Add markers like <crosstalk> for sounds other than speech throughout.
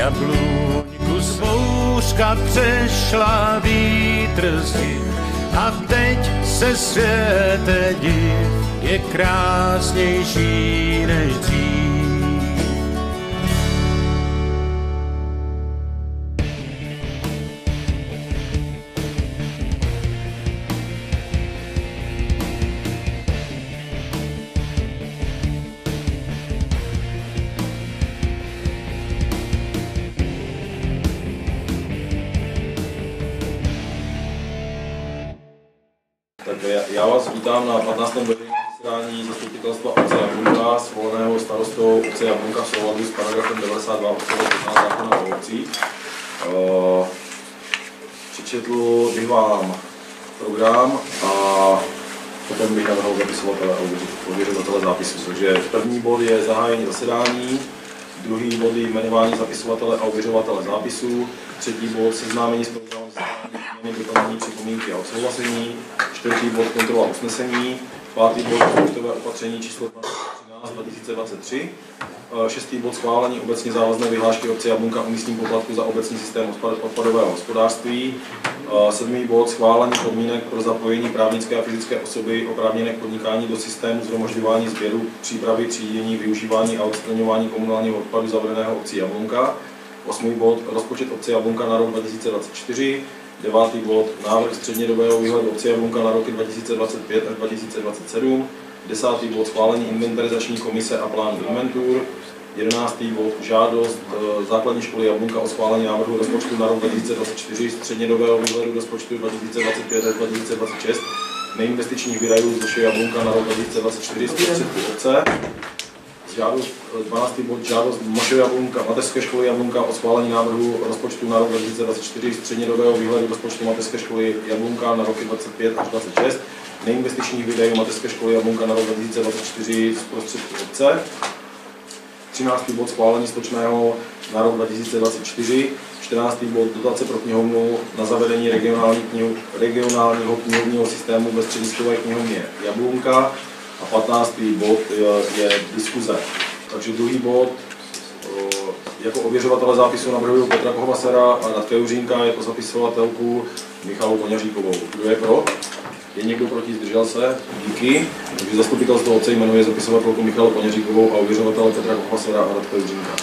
Jabluňku z bouřka přešla vítr zdi a teď se světe div je krásnější než dřív. Vás vítám na 15. veřejném zasedání zastupitelstva obce Jablunka, svoleného starostou obce Jablunka v souladu s paragrafem 92 odstavec 15 zákona o obcích. Uh, přečetl bych vám program a potom bych navrhl zapisovatele a ověřovatele zápisu. Takže první bod je zahájení zasedání, druhý bod je jmenování zapisovatele a ověřovatele zápisů, třetí bod seznámení s programem zasedání, připomínky a odsouhlasení, čtvrtý bod kontrola usnesení, pátý bod rozpočtové opatření číslo 13 2023, eh, šestý bod schválení obecně závazné vyhlášky obce Jablunka o místním poplatku za obecní systém odpad- odpadového hospodářství, eh, sedmý bod schválení podmínek pro zapojení právnické a fyzické osoby oprávněné k podnikání do systému zhromažďování sběru, přípravy, třídění, využívání a odstraňování komunálního odpadu zavedeného obcí Jablunka, osmý bod rozpočet obce Jablunka na rok 2024, Devátý bod, návrh střednědobého výhledu obce Jablunka na roky 2025 až 2027. Desátý bod, schválení inventarizační komise a plánu inventur. Jedenáctý bod, žádost eh, základní školy Jablunka o schválení návrhu rozpočtu na rok 2024, střednědobého výhledu rozpočtu 2025 až 2026, neinvestičních výdajů z Duše Jablunka na rok 2024 z obce žádost, 12. bod, žádost Moše Jablunka, mateřské školy Jablunka o schválení návrhu rozpočtu na rok 2024 střednědobého výhledu rozpočtu mateřské školy Jablunka na roky 25 až 26, neinvestičních výdajů mateřské školy Jablunka na rok 2024 z prostředků obce. 13. bod schválení stočného na rok 2024, 14. bod dotace pro knihovnu na zavedení regionální knihu, regionálního knihovního systému ve střediskové knihovně Jablunka a 15. bod je, je diskuze. Takže druhý bod, jako ověřovatele zápisu navrhuji Petra Kohvasera a Natka Juřínka jako zapisovatelku Michalu Koněříkovou. Kdo je pro? Je někdo proti? Zdržel se? Díky. Takže zastupitelstvo obce jmenuje zapisovatelku Michalu Koněříkovou a ověřovatele Petra Kohvasera a Natka Juřínka.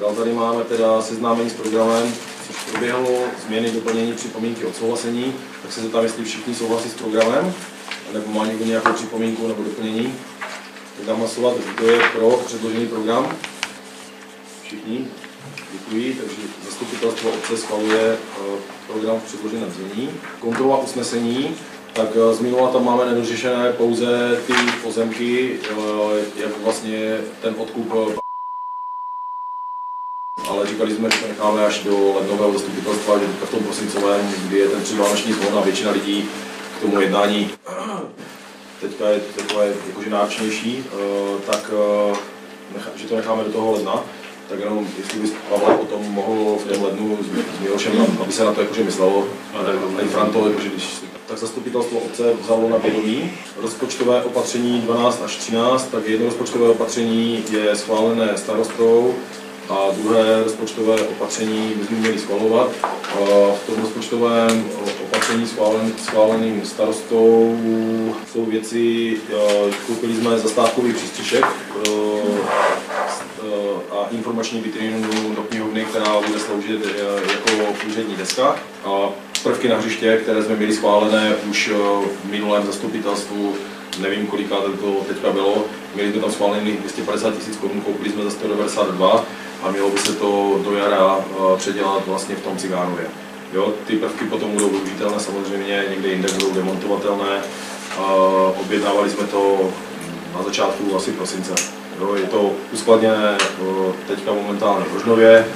Dál tady máme teda seznámení s programem, což proběhlo, změny, doplnění, připomínky, odsouhlasení. Tak se zeptám, jestli všichni souhlasí s programem nebo má někdo nějakou připomínku nebo doplnění, tak dám hlasovat, kdo je pro předložený program. Všichni? Děkuji, takže zastupitelstvo obce schvaluje eh, program v předloženém znění. Kontrola usnesení, tak eh, z minula tam máme nedořešené pouze ty pozemky, eh, jak vlastně ten odkup ale říkali jsme, že to necháme až do lednového zastupitelstva, že v tom prosincovém, kdy je ten předvánoční zvon a většina lidí k tomu jednání <clears throat> teďka je takové jakože náročnější, eh, tak eh, že to necháme do toho ledna. Tak jenom, jestli bys Pavel potom mohl v tom lednu s Milošem, aby se na to jakože myslelo, a i Franto, jakože když tak zastupitelstvo obce vzalo na vědomí. Rozpočtové opatření 12 až 13, tak jedno rozpočtové opatření je schválené starostou, a druhé rozpočtové opatření bychom měli schvalovat. V tom rozpočtovém opatření schválen, schváleným starostou jsou věci, koupili jsme zastávkový přístřešek a informační vitrínu do knihovny, která bude sloužit jako úřední deska. A prvky na hřiště, které jsme měli schválené už v minulém zastupitelstvu, nevím koliká to teďka bylo, měli jsme tam schválený 250 tisíc korun, koupili jsme za 192 a mělo by se to do jara předělat vlastně v tom Cigánově. Jo, ty prvky potom budou využitelné samozřejmě, někde jinde budou demontovatelné. Objednávali jsme to na začátku asi prosince. Jo, je to uskladněné teďka momentálně v Rožnově,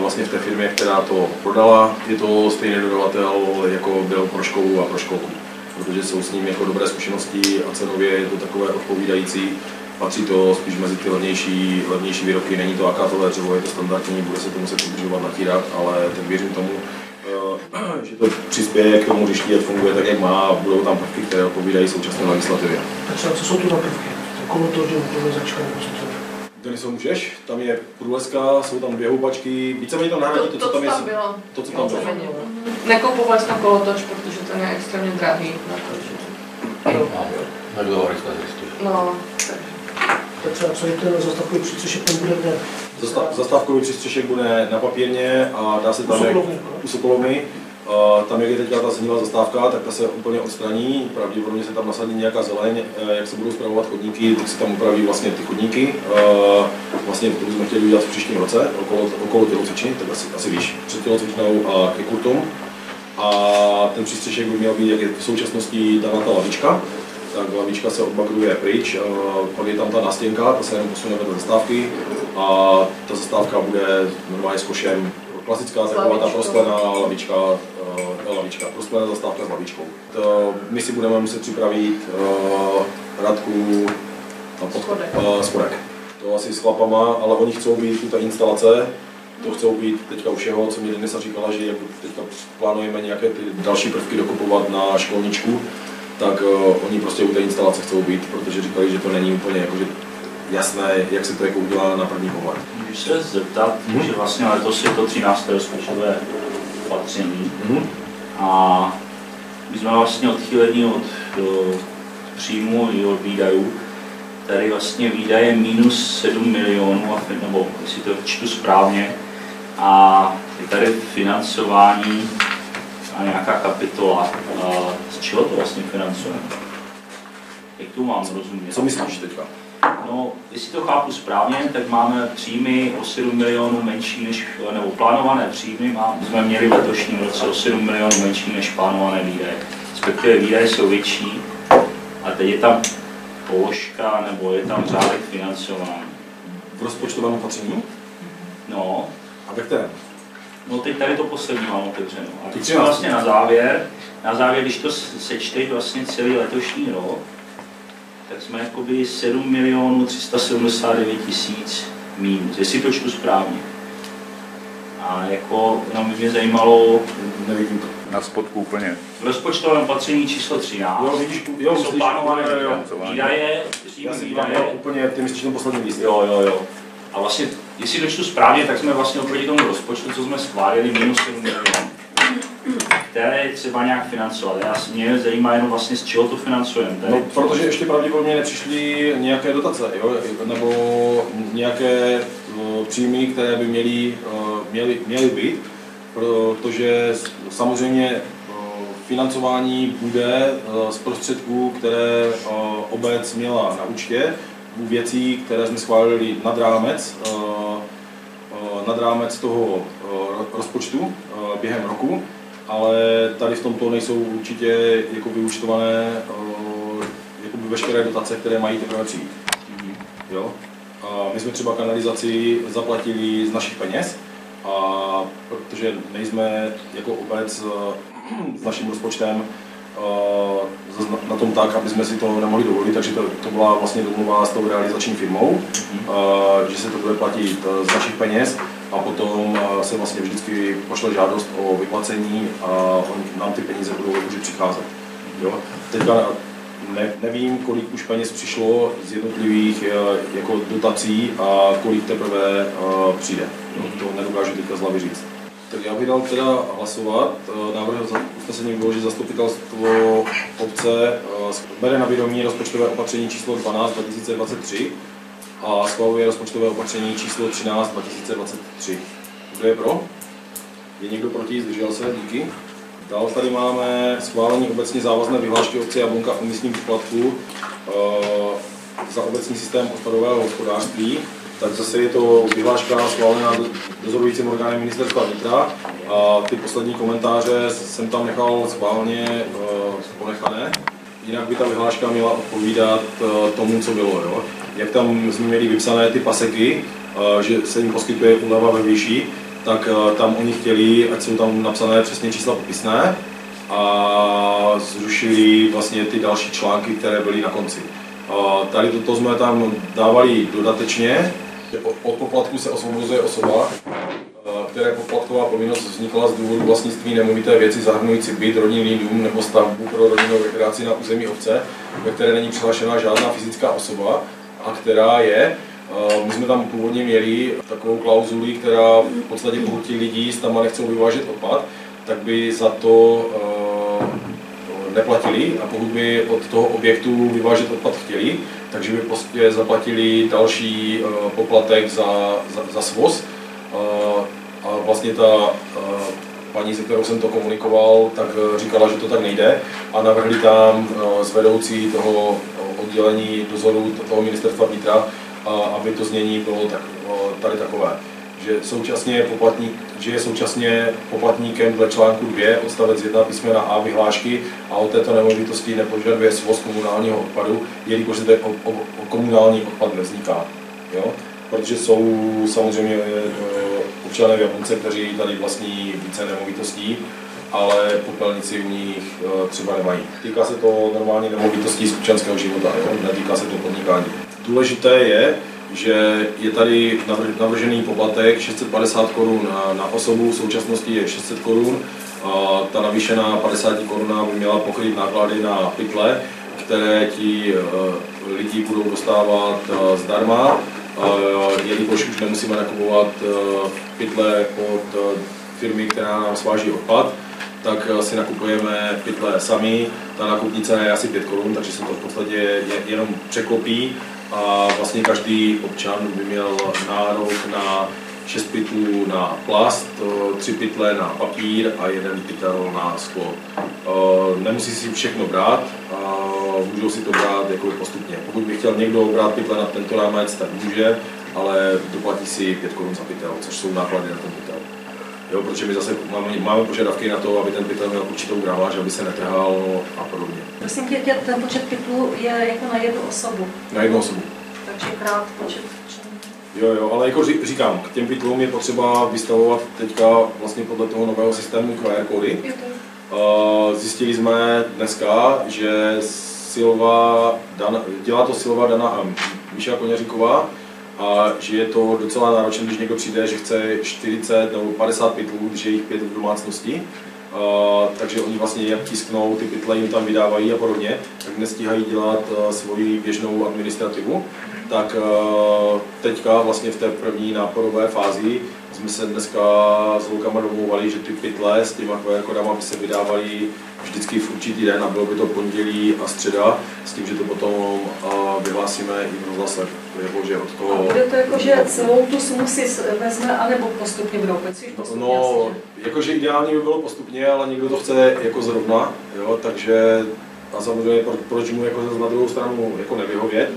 vlastně v té firmě, která to prodala. Je to stejný dodavatel, jako byl pro školu a pro školku, protože jsou s ním jako dobré zkušenosti a cenově je to takové odpovídající patří to spíš mezi ty levnější, levnější výroky, není to akátové dřevo, je to standardní, bude se to muset udržovat, natírat, ale tak věřím tomu, eh, <clears throat> že to přispěje k tomu hřišti, ať funguje tak, jak má a budou tam prvky, které odpovídají současné legislativě. Takže co jsou tu za prvky? Kolotoři, automatizačka, nebo co to je? tenisu můžeš, tam je průleska, jsou tam dvě houpačky, víceméně to nahradí to, co tam je. tam bylo. To, co tam bylo. Nekoupovali jsme kolotoč, protože ten je extrémně drahý na to, že... Tak dlouho rychle zjistíš. No, takže. Tak třeba co je ten zastávkový přístřešek, ten bude kde? Zastav, zastávkový přístřešek bude na papírně a dá se tam, U jak, Sokolovny, no. u Sokolovny. Uh, tam, jak je teďka ta zhnilá zastávka, tak ta se úplně odstraní. Pravděpodobně se tam nasadí nějaká zeleň, eh, jak se budou zpravovat chodníky, tak se tam upraví vlastně ty chodníky. Uh, vlastně to jsme chtěli udělat v příštím roce, okolo, okolo tělocvičny, tak asi, asi víš, před tělocvičnou a ke kurtům. A ten přístřešek by měl být, jak je v současnosti ta lavička, tak lavička se odbagruje pryč, eh, pak je tam ta nástěnka, ta se jenom posune vedle zastávky a ta zastávka bude normálně s košem. Klasická taková ta prosklená lavička, eh, lavička, prosklená zastávka s lavičkou. To my si budeme muset připravit eh, Radku na pod, Spodek. To asi s chlapama, ale oni chcou být tu ta instalace, to chcou být teďka u všeho, co mi Denisa říkala, že teďka plánujeme nějaké ty další prvky dokupovat na školničku, tak uh, oni prostě u té instalace chcou být, protože říkali, že to není úplně jakože jasné, jak se to jako udělá na první pohled. Můžu se zeptat, Mhm. že vlastně letos je to 13. rozpočtové opatření Mhm. a my jsme vlastně odchýleni od do příjmu i od výdajů. Tady vlastně výdaje minus 7 milionů, nebo jestli to čtu správně, a je tady financování a nějaká kapitola. A z čeho to vlastně financujeme? Jak to mám rozumět? Co myslíš teďka? No, jestli to chápu správně, tak máme příjmy o 7 milionů menší než, nebo plánované příjmy má, jsme měli v letošním roce o 7 milionů menší než plánované výdaje. Respektive výdaje jsou větší a teď je tam položka nebo je tam řádek financování. V rozpočtovém opatření? No, A ve kterém? No teď tady to poslední mám otevřeno. A teď třináct. vlastně na závěr, na závěr, když to sečteš vlastně celý letošní rok, tak jsme jakoby 7 milionů 379 tisíc mínus, jestli to čtu správně. A jako, jenom by mě zajímalo, Nevidím to. Na spodku úplně. v rozpočtovém opatření číslo 13 Jo, vidíš, jo, jsou plánované výdaje, Já příjmy si výdaje, úplně, ty myslíš ten poslední líst. jo, jo, jo. A vlastně, jestli to čtu správně, tak jsme vlastně oproti tomu rozpočtu, co jsme schválili, minus 7 milionů, které je třeba nějak financovat. Já mě zajímá jenom vlastně, z čeho to financujeme. No, protože ještě pravděpodobně nepřišly nějaké dotace, jo? nebo nějaké uh, příjmy, které by měly, uh, měly, měly být, protože samozřejmě uh, financování bude z prostředků, které obec měla na účtě, věcí, které jsme schválili nad rámec, uh, uh, nad rámec toho uh, rozpočtu během roku, ale tady v tomto nejsou určitě jako vyúčtované uh, jakoby veškeré dotace, které mají teprve přijít. Jo? A my jsme třeba kanalizaci zaplatili z našich peněz, a protože nejsme jako obec eh, s naším rozpočtem eh, na tom tak, aby jsme si to nemohli dovolit, takže to, to byla vlastně domluva s tou realizační firmou, eh, že se to bude platit eh, z našich peněz a potom eh, se vlastně vždycky pošle žádost o vyplacení a on, nám ty peníze budou jakože přicházet. Jo? Teďka ne, nevím, kolik už peněz přišlo z jednotlivých eh, jako dotací a kolik teprve přijde. Jo? To nedokážu teďka z hlavy říct. Tak já bych dal teda hlasovat. Eh, Návrh usnesení bylo, že zastupitelstvo obce eh, bere na vědomí rozpočtové opatření číslo 12 2023 a schvaluje rozpočtové opatření číslo 13 2023. Kdo je pro? Je někdo proti? Zdržel se? Díky. Dál tady máme schválení obecně závazné vyhlášky obce Jablonka o místním poplatku eh, za obecní systém odpadového hospodářství. Tak zase je to vyhláška schválená do- dozorujícím orgánem ministerstva vnitra a ty poslední komentáře jsem tam nechal schválně eh, ponechané. Jinak by ta vyhláška měla odpovídat eh, tomu, co bylo. Jo? Jak tam jsme měli vypsané ty paseky, eh, že se jim poskytuje úleva ve výši, tak tam oni chtěli, ať jsou tam napsané přesně čísla popisné a zrušili vlastně ty další články, které byly na konci. Tady toto jsme tam dávali dodatečně, že od- poplatku se osvobozuje osoba, eh, které poplatková povinnost vznikla z důvodu vlastnictví nemovité věci zahrnující byt, rodinný dům nebo stavbu pro rodinnou rekreaci na území obce, ve které není přihlášena žádná fyzická osoba a která je My jsme tam původně měli takovou klauzuli, která v podstatě pokud ti lidi tam nechcou vyvážet odpad, tak by za to neplatili a pokud by od toho objektu vyvážet odpad chtěli, takže by prostě zaplatili další poplatek za, za, za svoz. A vlastně ta paní, se kterou jsem to komunikoval, tak eh, říkala, že to tak nejde a navrhli tam eh, z vedoucí toho eh, oddělení dozoru toho ministerstva vnitra, aby to znění bylo tak, tady takové že, současně poplatník, že je současně poplatníkem dle článku 2 odstavec 1 písmena A vyhlášky a o této nemovitosti nepožaduje svoz komunálního odpadu, jelikož zde o, o, o komunální odpad nevzniká. Jo? Protože jsou samozřejmě občané v Japonce, kteří tady vlastní více nemovitostí, ale popelnici u nich eh, třeba nemají. Týká se to normálně nemovitostí z občanského života, jo? netýká se to podnikání. Důležité je, že je tady navržený poplatek 650 korun na osobu, v současnosti je 600 korun. Ta navýšená 50 koruna by měla pokryt náklady na pytle, které ti eh, lidi budou dostávat eh, zdarma jelikož už nemusíme nakupovat eh, pytle od eh, firmy, která nám sváží odpad, tak eh, si nakupujeme pytle sami. Ta nakupní cena je asi 5 korun, takže se to v podstatě jenom překlopí a vlastně každý občan by měl nárok na 6 pytlů na plast, 3 pytle na papír a jeden pytel na sklo. Nemusí si všechno brát, můžou si to brát jako postupně. Pokud by chtěl někdo brát pytle na tento rámec, tak může, ale doplatí si 5 korun za pytel, což jsou náklady na ten. Jo, protože my zase máme, máme požadavky na to, aby ten pytel měl určitou gramáž, aby se netrhal a podobně. Prosím tě, ten počet pytlů je jako na jednu osobu. Na jednu osobu. Takže krát počet Jo, jo, ale jako říkám, k těm pytlům je potřeba vystavovat teďka vlastně podle toho nového systému QR kódy. Zjistili jsme dneska, že Silva, Dana, dělá to Silva Dana a Míša Koněříková a že je to docela náročné, když někdo přijde, že chce 40 nebo 50 pytlů, když je jich pět v domácnosti, Uh, takže oni vlastně jak tisknou, ty pytle jim tam vydávají a podobně, tak nestíhají dělat uh, svoji běžnou administrativu. Tak uh, teďka vlastně v té první náporové fázi jsme se dneska s Lukama domlouvali, že ty pytle s těma kodama by se vydávaly vždycky v určitý den a bylo by to pondělí a středa, s tím, že to potom vyhlásíme i v rozhlase, jako, že od toho... A bude to jako, že celou tu sumu si vezme, anebo postupně budou postupně, No, jakože ideální by bylo postupně, ale někdo to chce jako zrovna, jo, takže a samozřejmě proč mu jako na druhou stranu jako nevyhovět,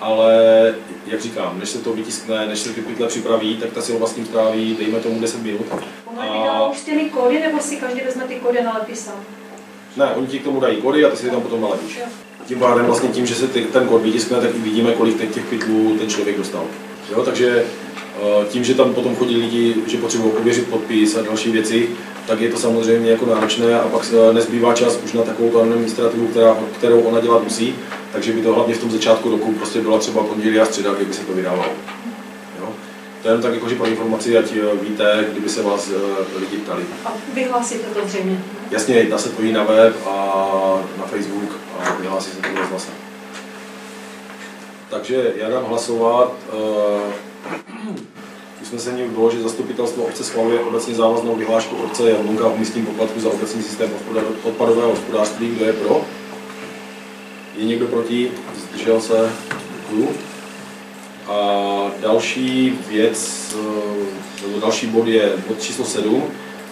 ale jak říkám, než se to vytiskne, než se ty pytle připraví, tak ta si ho vlastně stráví, dejme tomu 10 minut. Ono a... už ty kódy, nebo si každý vezme ty kódy na sám? Ne, oni ti k tomu dají kódy a ty si je tam potom nalepíš. Tím pádem vlastně tím, že se ty, ten kód vytiskne, tak vidíme, kolik těch pytlů ten člověk dostal. Jo, takže eh, tím, že tam potom chodí lidi, že potřebují ověřit podpis a další věci, tak je to samozřejmě jako náročné a pak nezbývá čas už na takovou administrativu, která, kterou ona dělat musí, takže by to hlavně v tom začátku roku prostě byla třeba pondělí a středa, kdyby se to vydávalo. To je jen tak jakože pro informaci, ať eh, víte, kdyby se vás uh, lidi ptali. A vyhlásíte to zřejmě? Jasně, dá se to jít na web a na Facebook a vyhlásí se to v rozhlase. Takže já dám hlasovat. Uh, <clears throat> Usnesení bylo, že zastupitelstvo obce schvaluje obecně závaznou vyhlášku obce Jablunka o místním poplatku za obecní systém odpadového hospodářství. Kdo je pro? Je někdo proti? Zdržel se? Děkuju. A další věc, eh, nebo další bod je bod číslo 7.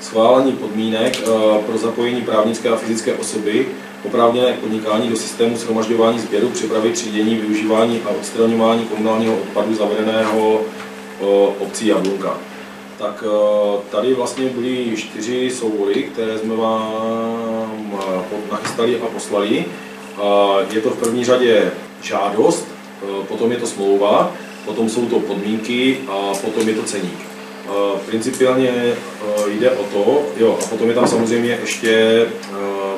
Schválení podmínek eh, pro zapojení právnické a fyzické osoby oprávněné podnikání do systému shromažďování sběru, přepravy, třídění, využívání a odstraňování komunálního odpadu zavedeného obcí Jablunka. Tak eh, tady vlastně byly čtyři soubory, které jsme vám eh, nachystali a poslali. Je to v první řadě žádost, eh, potom je to smlouva, potom jsou to podmínky a potom je to ceník. Principiálně jde o to, jo, a potom je tam samozřejmě ještě,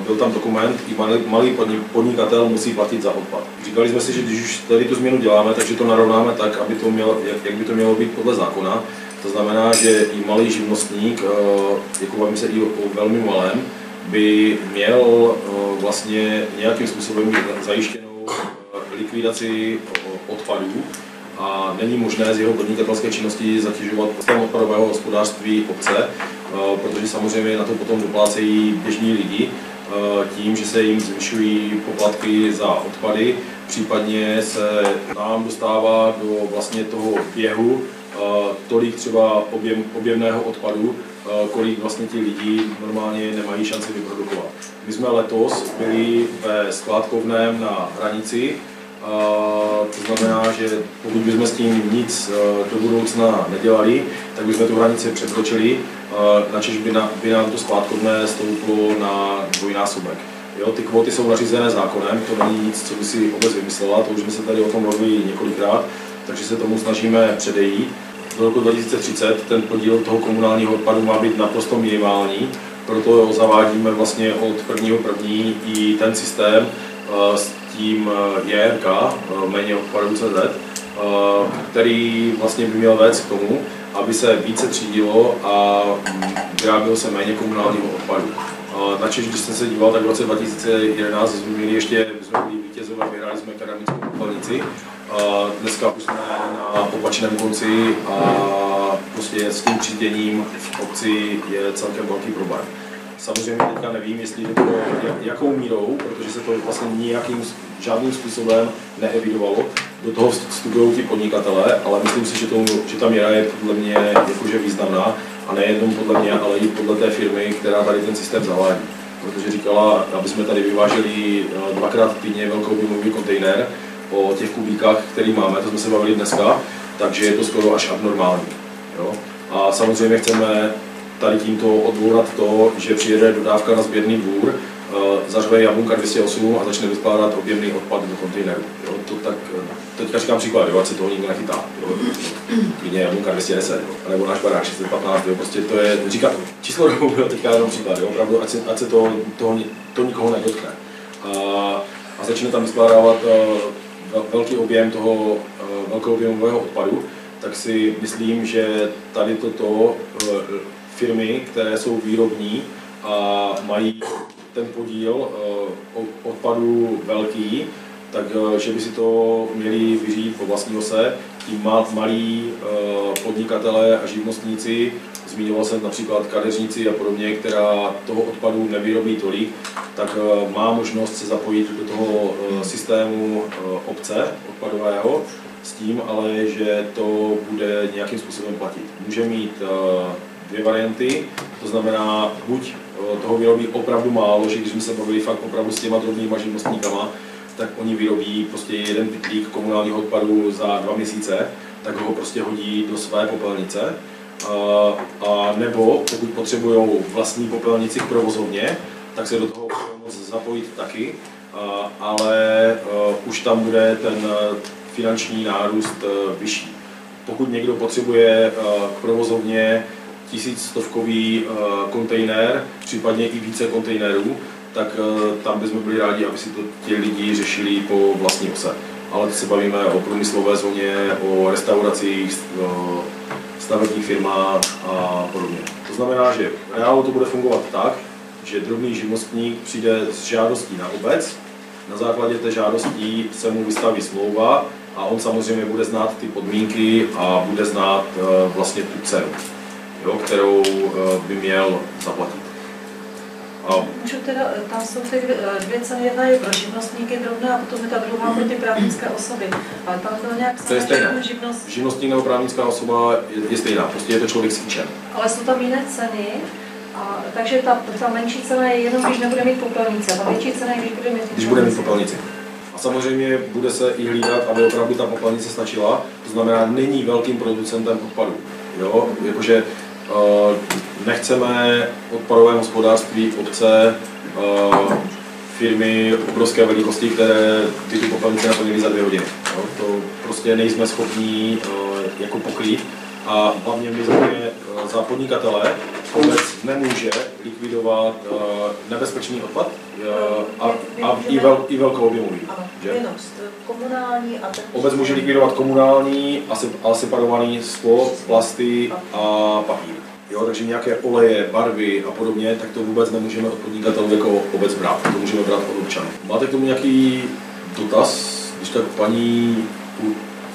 byl tam dokument, i malý podnikatel musí platit za odpad. Říkali jsme si, že když už tady tu změnu děláme, takže to narovnáme tak, aby to mělo, jak, jak by to mělo být podle zákona. To znamená, že i malý živnostník, jako bavím se i o velmi malém, by měl vlastně nějakým způsobem zajištěnou likvidaci odpadů a není možné z jeho podnikatelské činnosti zatěžovat systém odpadového hospodářství obce, eh, protože samozřejmě na to potom doplácejí běžní lidi eh, tím, že se jim zvyšují poplatky za odpady, případně se nám dostává do vlastně toho běhu eh, tolik třeba objem, objemného odpadu, kolik vlastně ti lidi normálně nemají šanci vyprodukovat. My jsme letos byli ve skládkovném na hranici, to znamená, že pokud bychom s tím nic do budoucna nedělali, tak bychom tu hranici překročili, načež by, na, by nám to skládkovné stouplo na dvojnásobek. Jo, ty kvóty jsou nařízené zákonem, to není nic, co by si obec vymyslela, to už jsme se tady o tom mluvili několikrát, takže se tomu snažíme předejít. Do roku 2030 ten podíl toho komunálního odpadu má být naprosto minimální, proto zavádíme vlastně od prvního první i ten systém tím JRK, méně odpadů CZ, který vlastně by měl vést k tomu, aby se více třídilo a vyrábělo se méně komunálního odpadu. Na Češ, když jsem se díval, tak v roce 2011 jsme měli ještě, vítězové, vyhráli jsme keramickou popelnici. Dneska už jsme na opačném konci a prostě s tím tříděním v obci je celkem velký problém. Samozřejmě teďka nevím, jestli to bylo jakou mírou, protože se to vlastně nijakým žádným způsobem neevidovalo. Do toho vstupují ti podnikatelé, ale myslím si, že, to, že ta míra je podle mě jakože významná a nejenom podle mě, ale i podle té firmy, která tady ten systém zavádí. Protože říkala, aby jsme tady vyváželi eh, dvakrát týdně velkou objemový kontejner o těch kubíkách, který máme, to jsme se bavili dneska, takže je to skoro až abnormální. Jo? A samozřejmě chceme tady tímto odbourat to, že přijede dodávka na sběrný dvůr, uh, zařve Jablunka 208 a začne vyskládat objemný odpad do kontejneru. Jo, to tak, eh, teďka říkám příklad, jo, ať se toho nikdo nechytá. Jo. Klidně Jablunka 210, jo, nebo náš barák 615, jo, prostě to je, říkám, číslo <laughs> dobu bylo teďka jenom příklad, jo, opravdu, ať se, ať se to, to, to nikoho nedotkne. A, a začne tam vyskládávat uh, velký objem toho velkého objemového odpadu, tak si myslím, že tady toto firmy, které jsou výrobní a mají ten podíl eh, odpadů velký, tak eh, by si to měli vyřít po vlastní ose. Tím malí eh, podnikatelé a živnostníci, zmiňoval jsem například kadeřníci a podobně, která toho odpadu nevyrobí tolik, tak má možnost se zapojit do toho systému obce odpadového s tím ale, že to bude nějakým způsobem platit. Může mít dvě varianty, to znamená buď eh, toho vyrobí opravdu málo, že když jsme se bavili fakt opravdu s těma drobnýma živnostníkama, tak oni vyrobí prostě jeden pytlík komunálního odpadu za dva měsíce, tak ho prostě hodí do své popelnice. A, a nebo pokud potřebují vlastní popelnici k provozovně, tak se do toho moct zapojit taky, a, ale a, eh, už tam bude ten eh, finanční nárůst vyšší. Pokud někdo potřebuje k provozovně tisícstovkový uh, kontejner, případně i více kontejnerů, tak uh, tam bychom byli rádi, aby si to ti lidi řešili po vlastní ose. Ale teď se bavíme o průmyslové zóně, o restauracích, o stavebních firmách a podobně. To znamená, že reálu to bude fungovat tak, že drobný živnostník přijde s žádostí na obec, na základě té žádosti se mu vystaví smlouva a on samozřejmě bude znát ty podmínky a bude znát vlastně tu cenu jo, kterou eh, by měl zaplatit. A... Můžu teda, eh, tam jsou ty eh, dvě ceny, jedna je pro živnostníky drobné a potom je ta druhá pro ty právnické osoby. Ale tam to nějak to je stejné. Živnost... Živnostník nebo právnická osoba je, je stejná, prostě je to člověk s kýčem. Ale jsou tam jiné ceny, a, takže ta, ta menší cena je jenom, když nebude mít popelnice, a ta větší cena je, když bude mít Když bude mít popelnici. A samozřejmě bude se i hlídat, aby opravdu ta popelnice stačila, to znamená, není velkým producentem odpadu. Jo? Jakože nechceme odpadové hospodářství obce eh, firmy obrovské velikosti, které ty tu popelnice naplnily za dvě hodiny. To prostě nejsme schopni eh, jako pokrýt a hlavně my za podnikatele obec nemůže likvidovat nebezpečný odpad a, a i, vel, i velkoobjemový. Komunální a Obec může likvidovat komunální a separovaný sklo, plasty a papír. Jo, takže nějaké oleje, barvy a podobně, tak to vůbec nemůžeme od podnikatelů jako obec brát, to můžeme brát od občanů. Máte k tomu nějaký dotaz, když tak paní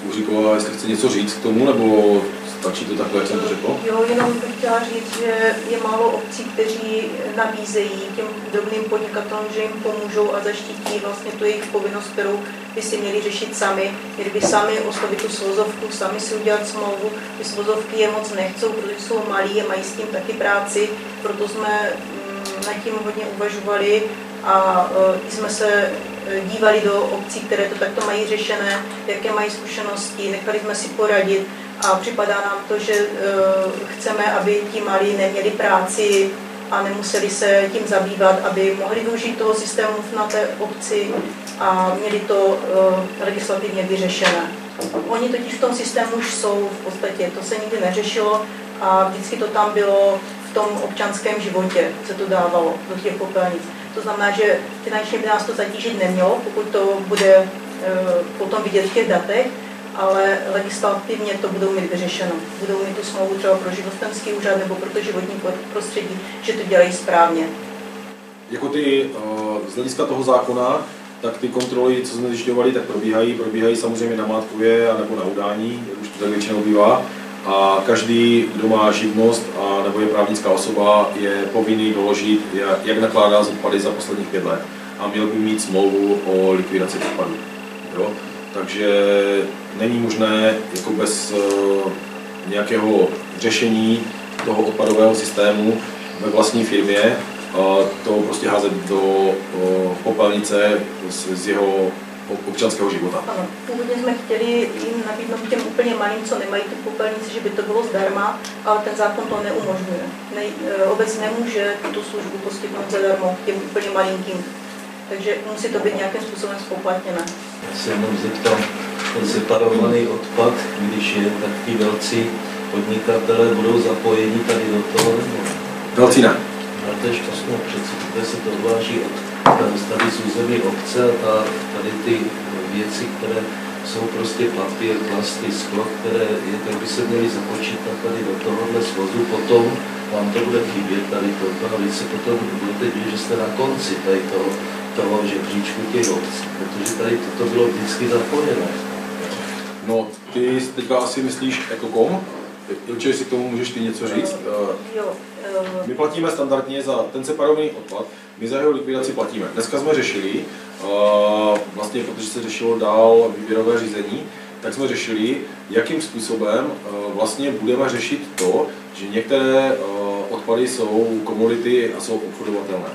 Uříková, jestli chce něco říct k tomu, nebo stačí to takhle, jak jsem to řekl? Jo, jenom bych chtěla říct, že je málo obcí, kteří nabízejí těm drobným podnikatelům, že jim pomůžou a zaštítí vlastně tu jejich povinnost, kterou by si měli řešit sami. Měli by sami oslovit tu svozovku, sami si udělat smlouvu. Ty svozovky je moc nechcou, protože jsou malí a mají s tím taky práci, proto jsme mm, nad tím hodně uvažovali a e, jsme se e, dívali do obcí, které to takto mají řešené, jaké mají zkušenosti, nechali jsme si poradit a připadá nám to, že e, chceme, aby ti malí neměli práci a nemuseli se tím zabývat, aby mohli využít toho systému na té obci a měli to legislativně vyřešené. Oni totiž v tom systému už jsou v podstatě, to se nikdy neřešilo a vždycky to tam bylo v tom občanském životě, se to dávalo do těch popelnic. To znamená, že finančně by nás to zatížit nemělo, pokud to bude e, potom vidět v těch datech, ale legislativně to budou mít vyřešeno. Budou mít tu smlouvu třeba pro živnostenský úřad nebo pro to životní prostředí, že to dělají správně. Jako ty, z hlediska toho zákona, tak ty kontroly, co jsme zjišťovali, tak probíhají. Probíhají samozřejmě na Mátkově nebo na udání, jak už to tak většinou bývá a každý, kdo má živnost a nebo je právnická osoba, je povinný doložit, jak nakládá s odpady za posledních pět let a měl by mít smlouvu o likvidaci odpadů. Jo? Takže není možné jako bez uh, nějakého řešení toho odpadového systému ve vlastní firmě uh, to prostě házet do uh, popelnice z, jeho občanského života. Ano, původně jsme chtěli jim nabídnout těm úplně malým, co nemají tu popelnici, že by to bylo zdarma, ale ten zákon to neumožňuje. Ne, obec nemůže tu službu poskytnout zadarmo těm úplně malinkým. Takže musí to být nějakým způsobem spoplatněné. Já se jenom zeptám, ten separovaný odpad, když je, tak ti velcí podnikatele budou zapojeni tady do toho? Velcí ne. A to je šťastné, přece se to odváží od tady z území obce a ta, tady ty věci, které jsou prostě papír, plasty, sklo, které je, tak by se měly započítat tady do tohohle svozu, potom vám to bude chybět tady toto a vy se potom budete dít, že jste na konci tady toho, toho žebříčku těch obcí, protože tady toto bylo vždycky zapojené. No, ty teďka asi myslíš jako kom? Ilče, jestli k tomu můžeš ty něco říct? Jo, uh... My platíme standardně za ten separovaný odpad, my za jeho likvidaci platíme. Dneska jsme řešili, uh, vlastně protože se řešilo dál výběrové řízení, tak jsme řešili, jakým způsobem vlastně budeme řešit to, že některé odpady jsou komodity a jsou obchodovatelné.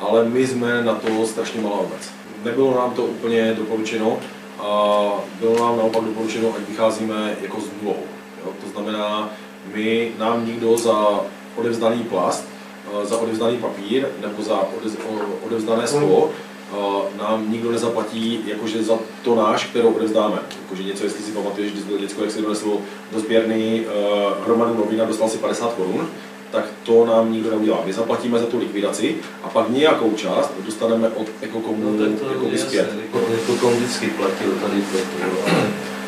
Ale my jsme na to strašně malá obec. Nebylo nám to úplně doporučeno a bylo nám naopak doporučeno, ať vycházíme jako z nulou. Jo? To znamená, my, nám nikdo za odevzdaný plast za odevzdaný papír nebo za odevzdané sklo eh, nám nikdo nezaplatí jakože za to náš, kterou odevzdáme. Jakože něco, jestli si pamatuješ, když byl děcko, jak si donesl do sběrny hromadu novin a dostal si 50 korun, tak to nám nikdo neudělá. My zaplatíme za tu likvidaci a pak nějakou část dostaneme od ekokomu no, tak to jako zpět. Ekokom vždycky platil tady to, ale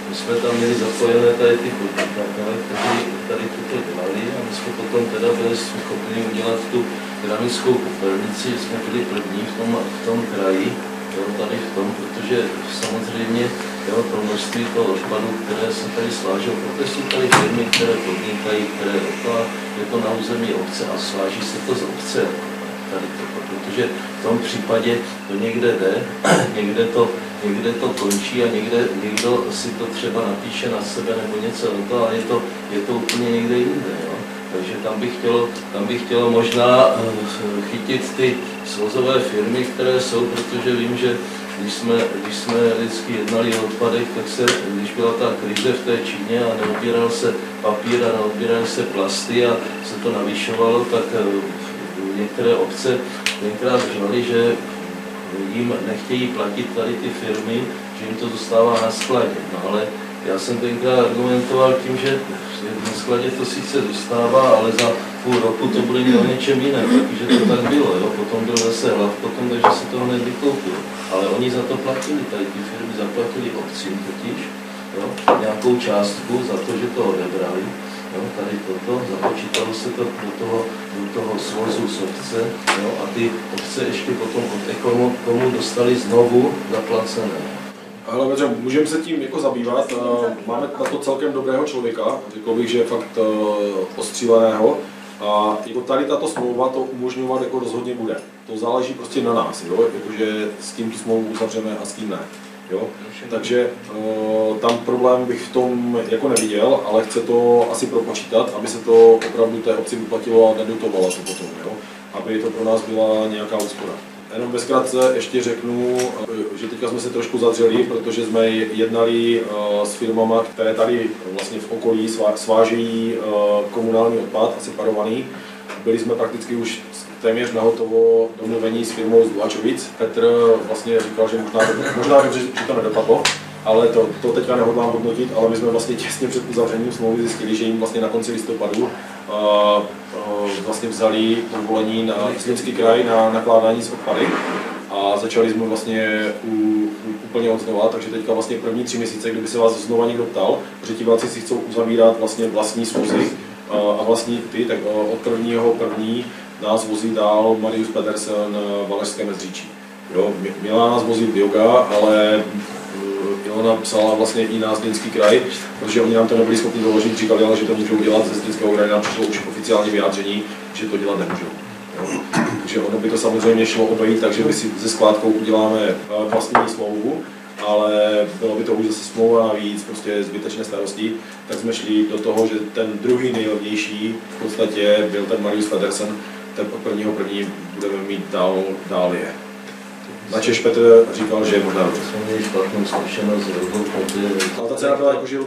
my jsme tam měli zapojené tady ty podnikatele, kteří tady toto dělali a my jsme potom teda byli schopni udělat tu keramickou popelnici, jsme byli první v tom, v tom kraji, jo, tady v tom, protože samozřejmě jo, to množství toho odpadu, které se tady svážou, protože jsou tady firmy, které podnikají, které je to na území obce a sváží se to z obce tady to, protože v tom případě to někde jde, <clears throat> někde to někde to končí a někde někdo si to třeba napíše na sebe nebo něco o to, ale je to, je to úplně někde jinde. Jo? Takže tam bych, chtělo, tam bych chtělo možná eh, chytit ty svozové firmy, které jsou, protože vím, že když jsme, když jsme vždycky jednali o odpadech, tak se, když byla ta krize v té Číně a neodbíral se papír a neodbíraly se plasty a se to navyšovalo, tak eh, některé obce tenkrát žali, že jim nechtějí platit tady ty firmy, že jim to zůstává na skladě. No ale já jsem tenkrát argumentoval tím, že na skladě to sice zůstává, ale za půl roku to bude o něčem jiném, takže to tak bylo. Jo. Potom byl zase hlav potom, takže se to hned vykoupil. Ale oni za to platili, tady ty firmy zaplatili obcím totiž, jo, nějakou částku za to, že to odebrali. Jo, tady toto, započítalo se to do toho, do toho svozu z obce jo, a ty obce ještě potom od ekonomu dostali znovu zaplacené. Ale Petře, můžeme se tím jako zabývat. eh, Máme na to celkem dobrého člověka, řekl bych, že fakt eh, ostříleného. A jako tady tato smlouva to umožňovat jako rozhodně bude. To záleží prostě na nás, jo? Jakože s tím tu smlouvu uzavřeme a s tím ne. Jo? Takže uh, tam problém bych v tom jako neviděl, ale chce to asi propočítat, aby se to opravdu té obci vyplatilo a nedotovalo to potom, jo? aby to pro nás byla nějaká úspora. Jenom ve zkratce ještě řeknu, eh, že teďka jsme se trošku zadřeli, protože jsme jednali eh, s firmama, které tady vlastně v okolí svá- svážejí eh, komunální odpad a separovaný. Byli jsme prakticky už téměř na hotovo domluvení s firmou z Dulačovic. Petr vlastně říkal, že možná, možná dobře, že to nedopadlo, ale to, to teďka nehodlám hodnotit, ale my jsme vlastně těsně před uzavřením smlouvy zjistili, že jim vlastně na konci listopadu vlastně vzali povolení na Zlínský kraj na nakládání s odpady a začali jsme vlastně u, úplně od znova, takže teďka vlastně první tři měsíce, kdyby se vás znova někdo ptal, protože ti si chcou uzavírat vlastně vlastní svozy a vlastní ty, tak od prvního první nás vozí dál Marius Pedersen uh, Valašské mezříčí. Jo, mě- měla nás vozit Bioga, ale Ilona psala vlastně i na Zlínský kraj, protože oni nám to nebyli schopni doložit, říkali ale, že to můžou dělat ze Zlínského kraje, nám přišlo už oficiální vyjádření, že to dělat nemůžou. Takže ono by to samozřejmě šlo obejít, takže my si se skládkou uděláme eh, vlastní smlouvu, ale bylo by to už zase smlouva navíc, prostě zbytečné starosti, tak jsme šli do toho, že ten druhý nejlevnější v podstatě byl ten Marius Federsen, ten od prvního první budeme mít dál, dál je. Načež Petr říkal, že je možná dobře. Jsme měli špatnou zkušenost s rovnou, protože... Ale ta cena byla jakože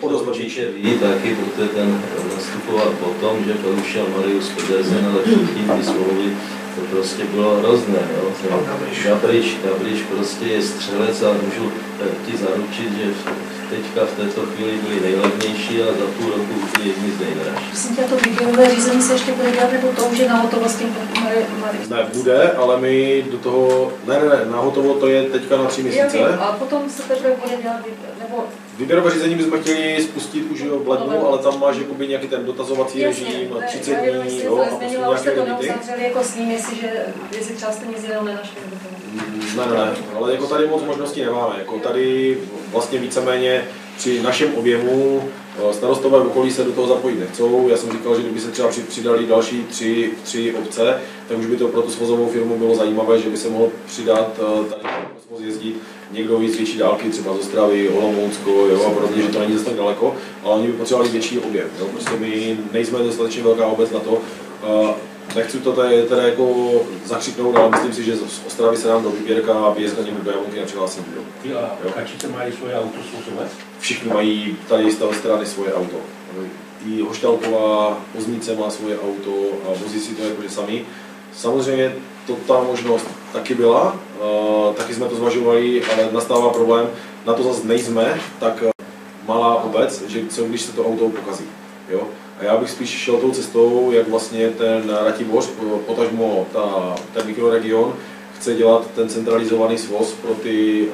o dost určitě ví taky, protože ten nastupoval potom, že porušil Marius Pedersen, ale předtím ty smlouvy to prostě bylo hrozné. Jo. Ten Gabrič, Gabrič prostě je střelec a můžu ti zaručit, že v- teďka v této chvíli byli nejlevnější a za půl roku byli jedni z nejdražších. Prosím tě, to výběrové řízení se ještě bude dělat, nebo to už je na hotovosti. Ne, bude, ale my do toho, ne, ne, ne, na hotovo to je teďka na tři měsíce. vím, a potom se teprve bude dělat nebo Výběrové řízení bychom chtěli spustit už jo, v lednu, ale tam máš jakoby nějaký ten dotazovací Jasně, režim, ne, 30 já jenom dní, jo, a prostě nějaké to limity. jako s ním, jestli, že, jestli třeba jste nic jiného nenašli. Ne, ne, ale jako tady moc možností nemáme. Jako tady vlastně víceméně při našem objemu eh, starostové v okolí se do toho zapojit nechcou. Já jsem říkal, že kdyby se třeba při- přidali další tři, tři obce, tak už by to pro tu svozovou firmu bylo zajímavé, že by se mohl přidat eh, tady svoz jezdit někdo z větší dálky, třeba z Ostravy, Olomoucko, jo, a podobně, že to není zase tak daleko, ale oni by potřebovali větší objem. Jo. Prostě my nejsme dostatečně velká obec na to, eh, Nechci to tady, tady jako zakřiknout, ale myslím si, že z Ostravy se nám do výběrka a vyjezdením do Jablonky nepřihlásím nikdo. Ty a kačice mají svoje auto svozové? Všichni mají tady z té strany svoje auto. I Hoštalková Poznice má svoje auto a vozí si to jakože sami. Samozřejmě to ta možnost taky byla, taky jsme to zvažovali, ale nastává problém, na to zase nejsme, tak eh, malá obec, že co když se to auto pokazí. Jo? A já bych spíš šel tou cestou, jak vlastně ten Ratiboř, po- potažmo ta, ten mikroregion, chce dělat ten centralizovaný svoz pro, ty,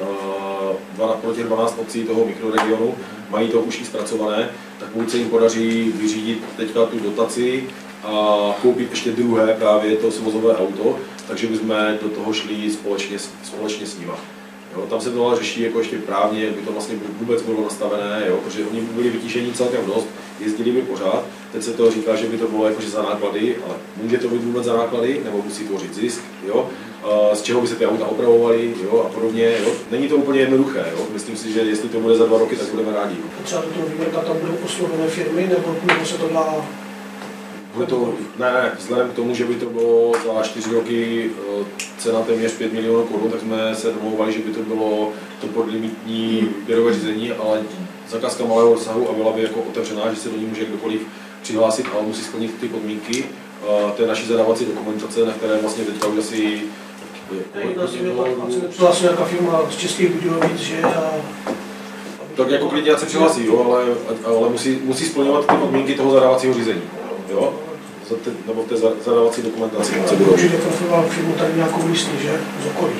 eh, pro těch 12 obcí toho mikroregionu, mají to už i zpracované, tak pokud se jim podaří vyřídit teďka tu dotaci a koupit ještě druhé právě to svozové auto, takže bychom do toho šli společně, společně s nima. Jo, tam se to řeší jako ještě právně, jak by to vlastně vůbec bylo nastavené, jo, protože oni by byli vytížení celkem dost, jezdili by pořád. Teď se to říká, že by to bylo jakože za náklady, ale může to být vůbec za náklady, nebo musí tvořit zisk, jo, z čeho by se ty auta opravovaly, jo, a podobně, jo. Není to úplně jednoduché, jo. Myslím si, že jestli to bude za dva roky, tak budeme rádi. Třeba do toho výběrka tam budou firmy, nebo, nebo se to dá Bude to, ne, ne, vzhledem k tomu, že by to bylo za čtyři roky eh, cena téměř 5 milionů korun, tak jsme se domlouvali, že by to bylo to podlimitní výběrové řízení, ale zakázka malého rozsahu a byla by jako otevřená, že se do ní může kdokoliv přihlásit, ale musí splnit ty podmínky. Eh, té naší zadávací dokumentace, na které vlastně teďka už asi Přihlásí nějaká firma z Českých Budějovic, že a tak jako klidně se přihlásí, jo, ale, ale musí, musí splňovat ty podmínky toho zadávacího řízení. Jo? Za te, nebo v té za- zadávací dokumentaci. budou. určitě profiloval firmu tady nějakou místní, že? Z okolí.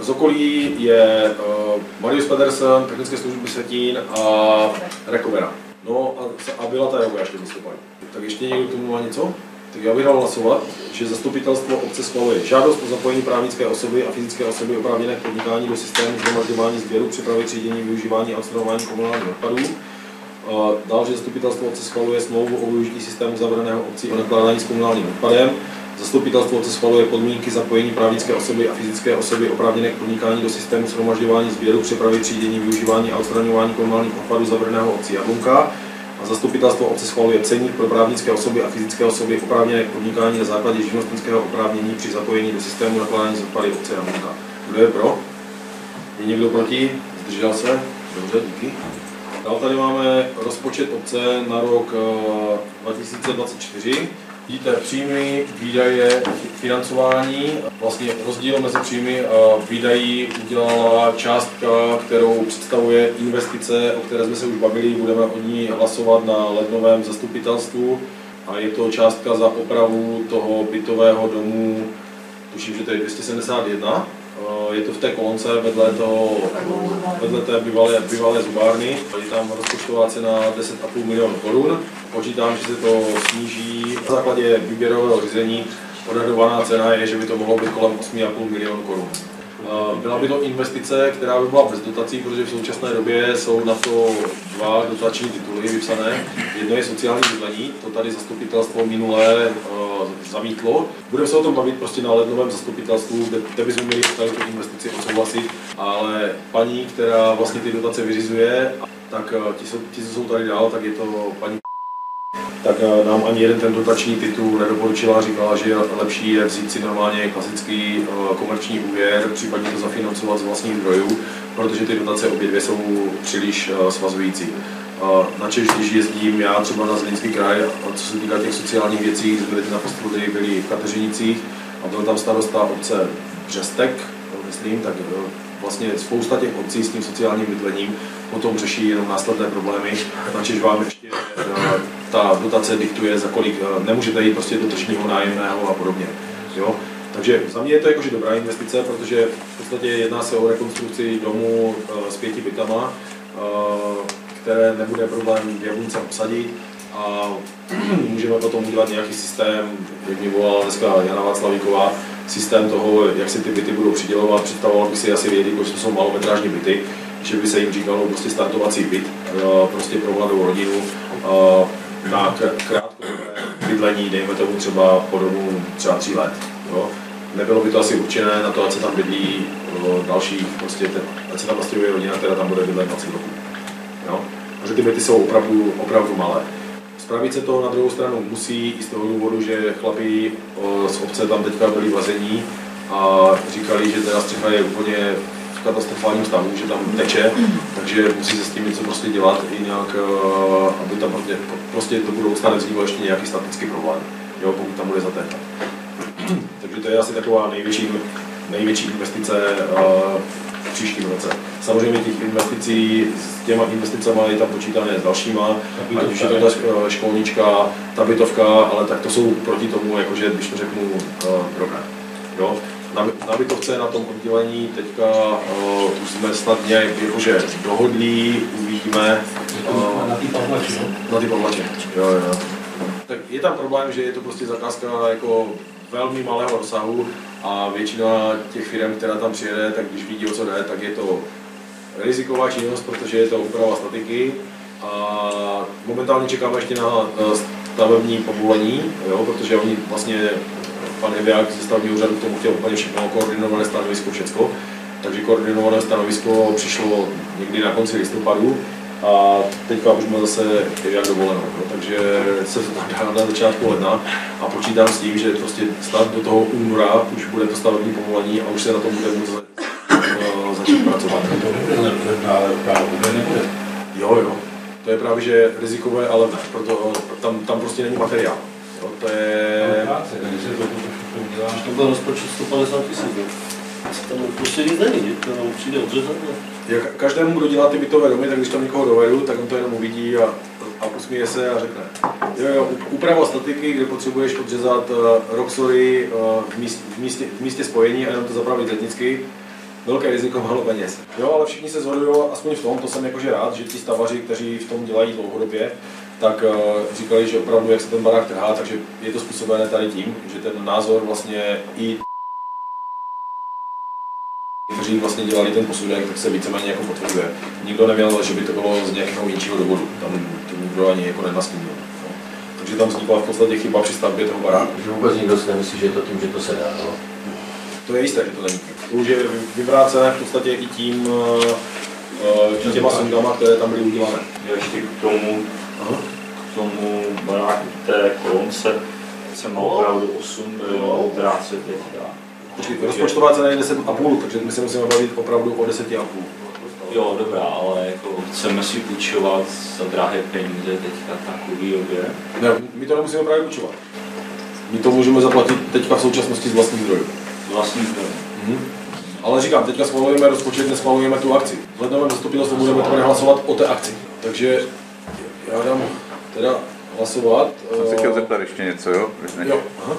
Z okolí je uh, Marius Pedersen, technické služby Setín a Rekovera. No a, a byla ta Joga ještě listopadu. Tak ještě někdo k tomu má něco? Tak já bych dal hlasovat, že zastupitelstvo obce schvaluje žádost o zapojení právnické osoby a fyzické osoby oprávněné k podnikání do systému zhromažďování sběru, přípravy, třídění, využívání a odstraňování komunálních odpadů. Že zastupitelstvo obce schvaluje smlouvu o využití systému zavřeného obcí o nakládání s komunálním odpadem. Zastupitelstvo obce schvaluje podmínky zapojení právnické osoby a fyzické osoby oprávněné k podnikání do systému shromažďování sběru, přepravy, třídění, využívání a odstraňování komunálních odpadů zavřeného obcí Jablunka. A zastupitelstvo obce schvaluje ceník pro právnické osoby a fyzické osoby oprávněné k podnikání na základě živnostenského oprávnění při zapojení do systému nakládání s odpady obce Jablunka. Kdo je pro? Je někdo proti? Zdržel se? Dobře, díky. Dál tady máme rozpočet obce na rok eh, 2024. Vidíte příjmy, výdaje, financování. Vlastně rozdíl mezi příjmy a výdají udělala částka, kterou představuje investice, o které jsme se už bavili. Budeme o ní hlasovat na lednovém zastupitelstvu. A je to částka za opravu toho bytového domu, tuším, že to je 271. Eh, Je to v té kolonce vedle, toho, vedle té bývalé, bývalé zubárny. Je tam rozpočtová cena 10,5 milionů korun. Počítám, že se to sníží na základě výběrového řízení. Odhadovaná cena je, že by to mohlo být kolem 8,5 milionů korun. Byla by to investice, která by byla bez dotací, protože v současné době jsou na to dva dotační tituly vypsané. Jedno je sociální bydlení, to tady zastupitelstvo minulé eh, zamítlo. Budeme se o tom bavit prostě na lednovém zastupitelstvu, kde, kde bychom měli tady tu investici odsouhlasit, ale paní, která vlastně ty dotace vyřizuje, tak eh, ti, ti, co jsou tady dál, tak je to paní tak eh, nám ani jeden ten dotační titul nedoporučila, říkala, že lepší je vzít si normálně klasický eh, komerční úvěr, případně to zafinancovat z vlastních zdrojů, protože ty dotace obě dvě jsou příliš eh, svazující. Načež, když jezdím já třeba na Zlínský kraj, a co se týká těch sociálních věcí, byli na naposledy byli v Kateřinicích a byl tam starosta obce Břestek, myslím, tak vlastně spousta těch obcí s tím sociálním bydlením potom řeší jenom následné problémy, načež vám ještě ta dotace diktuje, za kolik eh, nemůžete jít prostě do tržního nájemného a podobně. Jo? Takže za mě je to jakože dobrá investice, protože v podstatě jedná se o rekonstrukci domu eh, s pěti bytama, které nebude problém Jablunce obsadit a <clears throat> můžeme potom udělat nějaký systém, jak mě volala dneska Jana Václavíková, systém toho, jak se ty byty budou přidělovat. Představoval bych si asi vědět, protože to jsou malometrážní byty, že by se jim říkalo prostě startovací byt, prostě pro mladou rodinu na krátkodobé bydlení, dejme tomu třeba po dobu třeba tří let. Jo. Nebylo by to asi určené na to, ať se tam bydlí další, prostě ten, ať se tam nastěhuje rodina, která tam bude bydlet 20 roků. Jo. Protože ty byty jsou opravdu, opravdu malé. Spravit se to na druhou stranu musí i z toho důvodu, že chlapí z obce tam teďka byli vazení a říkali, že teda střecha je úplně v katastrofálním stavu, že tam teče, takže musí se s tím něco prostě dělat i nějak, aby tam prostě, prostě do budoucna nevznikl ještě nějaký statický problém, jo, pokud tam bude zatékat. <clears throat> takže to je asi taková největší, největší investice v příštím roce. Samozřejmě těch investicí, s těma investicemi je tam počítané s dalšíma, ať už je to ta školnička, ta bytovka, ale tak to jsou proti tomu, jakože, když to řeknu, drobné. Jo? Na, na bytovce na tom oddělení teďka uh, už jsme snad nějak jakože dohodlí, uvidíme. Uh, Na ty pavlači, no? Na ty pavlače, jo, jo. Tak je tam problém, že je to prostě zakázka jako velmi malého rozsahu a většina těch firm, která tam přijede, tak když vidí, o co jde, tak je to riziková činnost, protože je to úprava statiky a momentálně čekáme ještě na, na stavební povolení, jo, protože oni vlastně, pan Eviak ze stavebního úřadu k tomu chtěl úplně všechno, koordinované stanovisko, všecko, takže koordinované stanovisko přišlo někdy na konci listopadu a teďka už má zase jak dovoleno, no, takže se to tam dá na začátku ledna a počítám s tím, že prostě snad do toho února už bude to stavební povolení a už se na tom bude moct uh, začít pracovat. Jo, jo. To je právě, že rizikové, ale proto tam, tam prostě není materiál. Jo, to je... Se to byl rozpočet 150 tisíc. Tam prostě nic není, to přijde odřezat. Jak každému, kdo dělá ty bytové domy, tak když tam někoho dovedu, tak on to jenom uvidí a, a usmíje se a řekne. Jo, jo, úprava statiky, kde potřebuješ odřezat uh, roxory uh, v, míst, v, místě, v místě spojení a jenom to zapravit letnicky, velké riziko, málo peněz. Jo, ale všichni se shodují, aspoň v tom, to jsem jakože rád, že ti stavaři, kteří v tom dělají dlouhodobě, tak uh, říkali, že opravdu, jak se ten barák trhá, takže je to způsobené tady tím, že ten názor vlastně i kteří vlastně dělali ten posudek, tak se víceméně jako potvrzuje. Nikdo neměl, že by to bylo z nějakého jiného důvodu. Tam to nikdo ani jako nenastínil. No. Takže tam vznikla v podstatě chyba při stavbě toho baráku. Že vůbec nikdo si nemyslí, že je to tím, že to se dá. No? To je jisté, že to není. To už je vyvrácené v podstatě i tím, uh, těma sondama, které tam byly udělané. Jo, ještě k tomu. K tomu baráku té kolonce se má opravdu 8 milionů práce teďka. Počkej, rozpočtová cena je 10,5, takže my se musíme bavit opravdu o 10,5. Jo, dobrá, ale jako chceme si půjčovat za drahé peníze teďka takový objem. Ne, my to nemusíme právě půjčovat. My to můžeme zaplatit teďka v současnosti z vlastních zdrojů. Vlastní zdroj. Mhm. Ale říkám, teďka schvalujeme rozpočet, neschvalujeme tu akci. V lednovém zastupitelstvu budeme tady hlasovat o té akci. Takže já dám teda hlasovat. Jsem se eh, chtěl zeptat ještě něco, jo? Než- Jo, aha.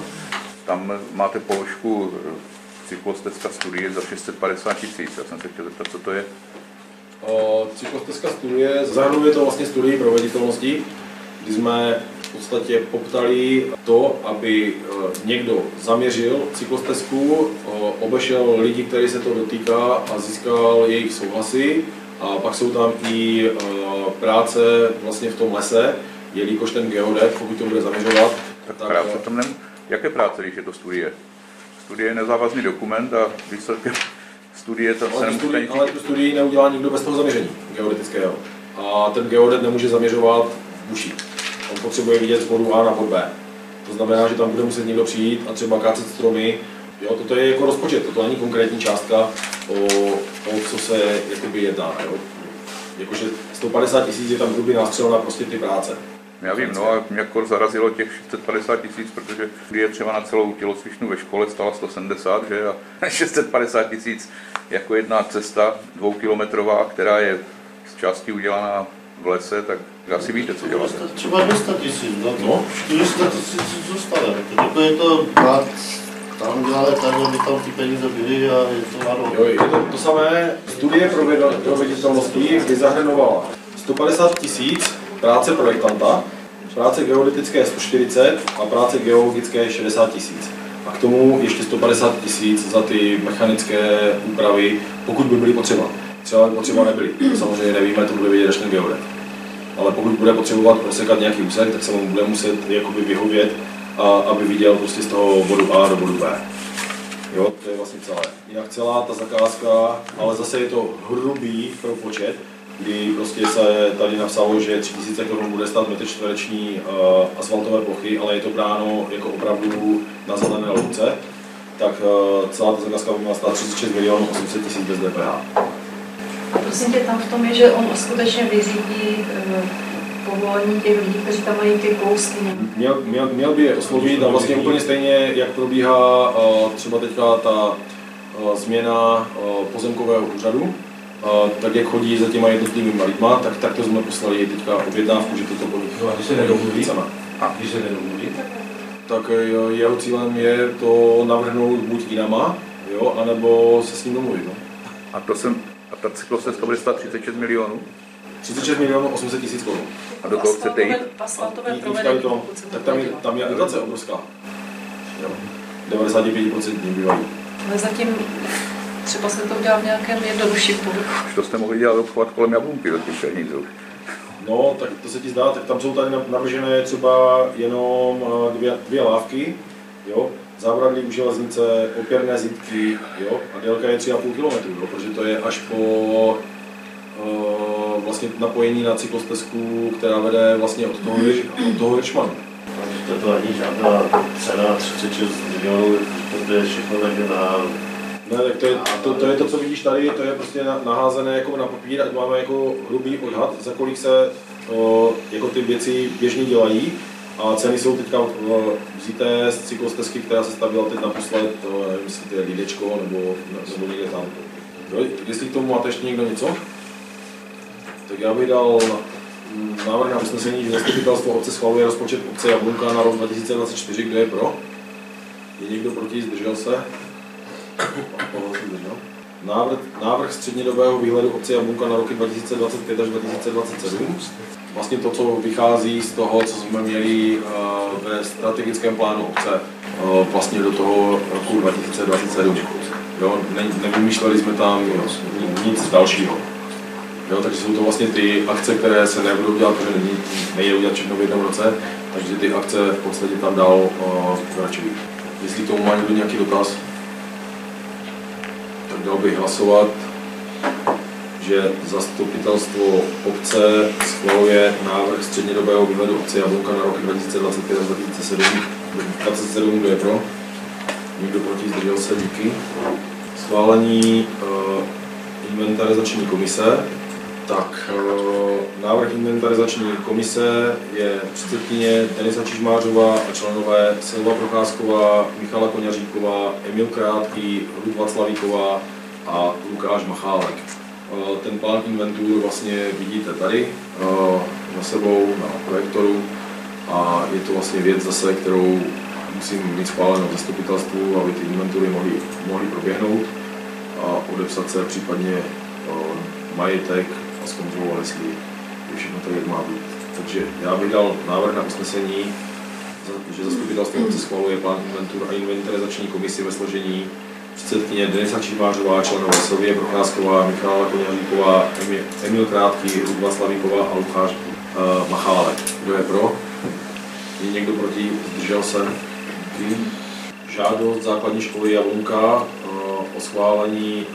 Tam máte položku eh, cyklostecká studie za 650 tisíc. Já jsem se chtěl zeptat, co to je. Uh, Cyklostezka studie, zahrnuje to vlastně studii proveditelnosti, kdy jsme v podstatě poptali to, aby někdo zaměřil cyklostezku, obešel lidi, který se to dotýká a získal jejich souhlasy. A pak jsou tam i uh, práce vlastně v tom lese, jelikož ten geodet, pokud to bude zaměřovat, Tak, tak, práce tam nem... Jaké práce, když je to studie? Studie je nezávazný dokument a výsledkem <laughs> studie se Ale studii, nic ale tu studii neudělá nikdo bez toho zaměření geodetického. A ten geodet nemůže zaměřovat buší. On potřebuje vidět z bodu A na bod B. To znamená, že tam bude muset někdo přijít a třeba kácet stromy. Jo, toto je jako rozpočet, toto není konkrétní částka, o, o co se jakoby jedná. Jo. Jakože 150 tisíc je tam hrubý nástřel na prostě ty práce. Já vím, no a mě jako zarazilo těch 650 tisíc, protože je třeba na celou tělocvičnu ve škole stala 170, že? A <laughs> 650 tisíc jako jedna cesta dvoukilometrová, která je z části udělaná v lese, tak asi víte, co děláte. Třeba 200 tisíc, no, No. 400 tisíc zůstane. Jako je to tam děláme tak, aby tam ty peníze byly a je to málo. Jo, je to to samé. Studie proveditelnosti by zahrnovala 150 tisíc práce projektanta, práce geolytické 140 a práce geologické 60 tisíc. A k tomu ještě 150 tisíc za ty mechanické úpravy, pokud by byly potřeba. Třeba potřeba nebyly. Samozřejmě nevíme, to bude vědět až ten geodet. Ale pokud bude potřebovat prosekat nějaký úsek, tak se mu bude muset jakoby vyhovět, a, aby viděl prostě z toho bodu A do bodu B. Jo, to je vlastně celé. Jinak celá ta zakázka, ale zase je to hrubý propočet, kdy prostě se tady napsalo, že 3000 korun bude stát metr čtvereční uh, asfaltové plochy, ale je to bráno jako opravdu na zelené louce, tak uh, celá ta zakázka by měla stát 36 milionů 800 tisíc bez DPH. Prosím tě, tam v tom je, že on skutečně vyřídí eh, povolení těch lidí, kteří tam mají ty kousky. Měl, měl, měl by je oslovit a vlastně úplně stejně, jak probíhá uh, třeba teďka ta uh, změna uh, pozemkového úřadu, uh, tak jak chodí za těma jednotlivými lidma, tak takto jsme poslali teďka objednávku, že toto nich No a když se nedomluví? A když se nedomluví, Tak eh, jeho cílem je to navrhnout buď jinama, jo, anebo se s ním domluvit. No. A to jsem, a ta cyklostezka bude stát 36 milionů? 36 milionů 800 tisíc korun. A do toho chcete jít? Asfaltové provedení, to, tak tam je, tam je dotace obrovská. Jo. 95% bývají. Ale zatím třeba se to udělá v nějakém jednodušším povrchu. Už to jste mohli dělat obchvat kolem jablunky do těch penízů. No, tak to se ti zdá, tak tam jsou tady navržené třeba jenom eh, dvě, dvě lávky, jo, zábradlí u železnice, opěrné zítky, jo, a délka je 3,5 km, jo, protože to je až po vlastně napojení na cyklostezku, která vede vlastně od toho, od toho Hirschmanu. To, to není žádná cena 36 milionů, to je všechno někde na... Ne, tak to je to, to je to, co vidíš tady, to je prostě na- naházené jako na papír, ať máme jako hrubý odhad, za kolik se o, jako ty věci běžně dělají. A ceny jsou teďka o, vzíté z cyklostezky, která se stavila teď naposled, to, nevím, jestli to je Lidečko nebo, nebo někde tam. Jo, jestli k tomu máte ještě někdo něco? Tak já bych dal mm, návrh na usnesení, že zastupitelstvo obce schvaluje rozpočet obce Jablunka na rok 2024. Kdo je pro? Je někdo proti? Zdržel se? Návrh, návrh střednědobého výhledu obce Jablunka na roky 2025 až 2027. Vlastně to, co vychází z toho, co jsme měli uh, ve strategickém plánu obce uh, vlastně do toho roku 2027. Jo, ne, nevymýšleli jsme tam nic dalšího. Jo, takže jsou to vlastně ty akce, které se nebudou dělat, protože není, nejde udělat všechno v jednom roce, takže ty akce v podstatě tam dál uh. Jestli k tomu má někdo nějaký dotaz, tak dal bych hlasovat, že zastupitelstvo obce schvaluje návrh střednědobého výhledu obce Jablonka na roky 2025 až 2027. 27, kdo je pro? Nikdo proti, zdržel se, díky. Schválení uh, inventarizační komise. Tak, uh, návrh inventarizační komise je předsedkyně Denisa Čižmářová a členové Silva Procházková, Michala Koňaříková, Emil Krátký, Ludva Slavíková a Lukáš Machálek. Uh, ten plán inventur vlastně vidíte tady na sebou na projektoru a je to vlastně věc zase, kterou musím mít schváleno v zastupitelstvu, aby ty inventury mohly, mohly proběhnout a odepsat se případně majetek a zkontrolovat, jestli všechno to jak má být. Takže já bych dal návrh na usnesení, že zastupitelstvo obce schvaluje plán inventur a inventarizační komisi ve složení předsedkyně Denisa Čivářová, členové Sově Procházková, Michála Koněříková, Emil Krátký, Rudva Slavíková a Lukáš uh, Machálek. Kdo je pro? Je někdo proti? Zdržel se? Žádost základní školy Javunka o schválení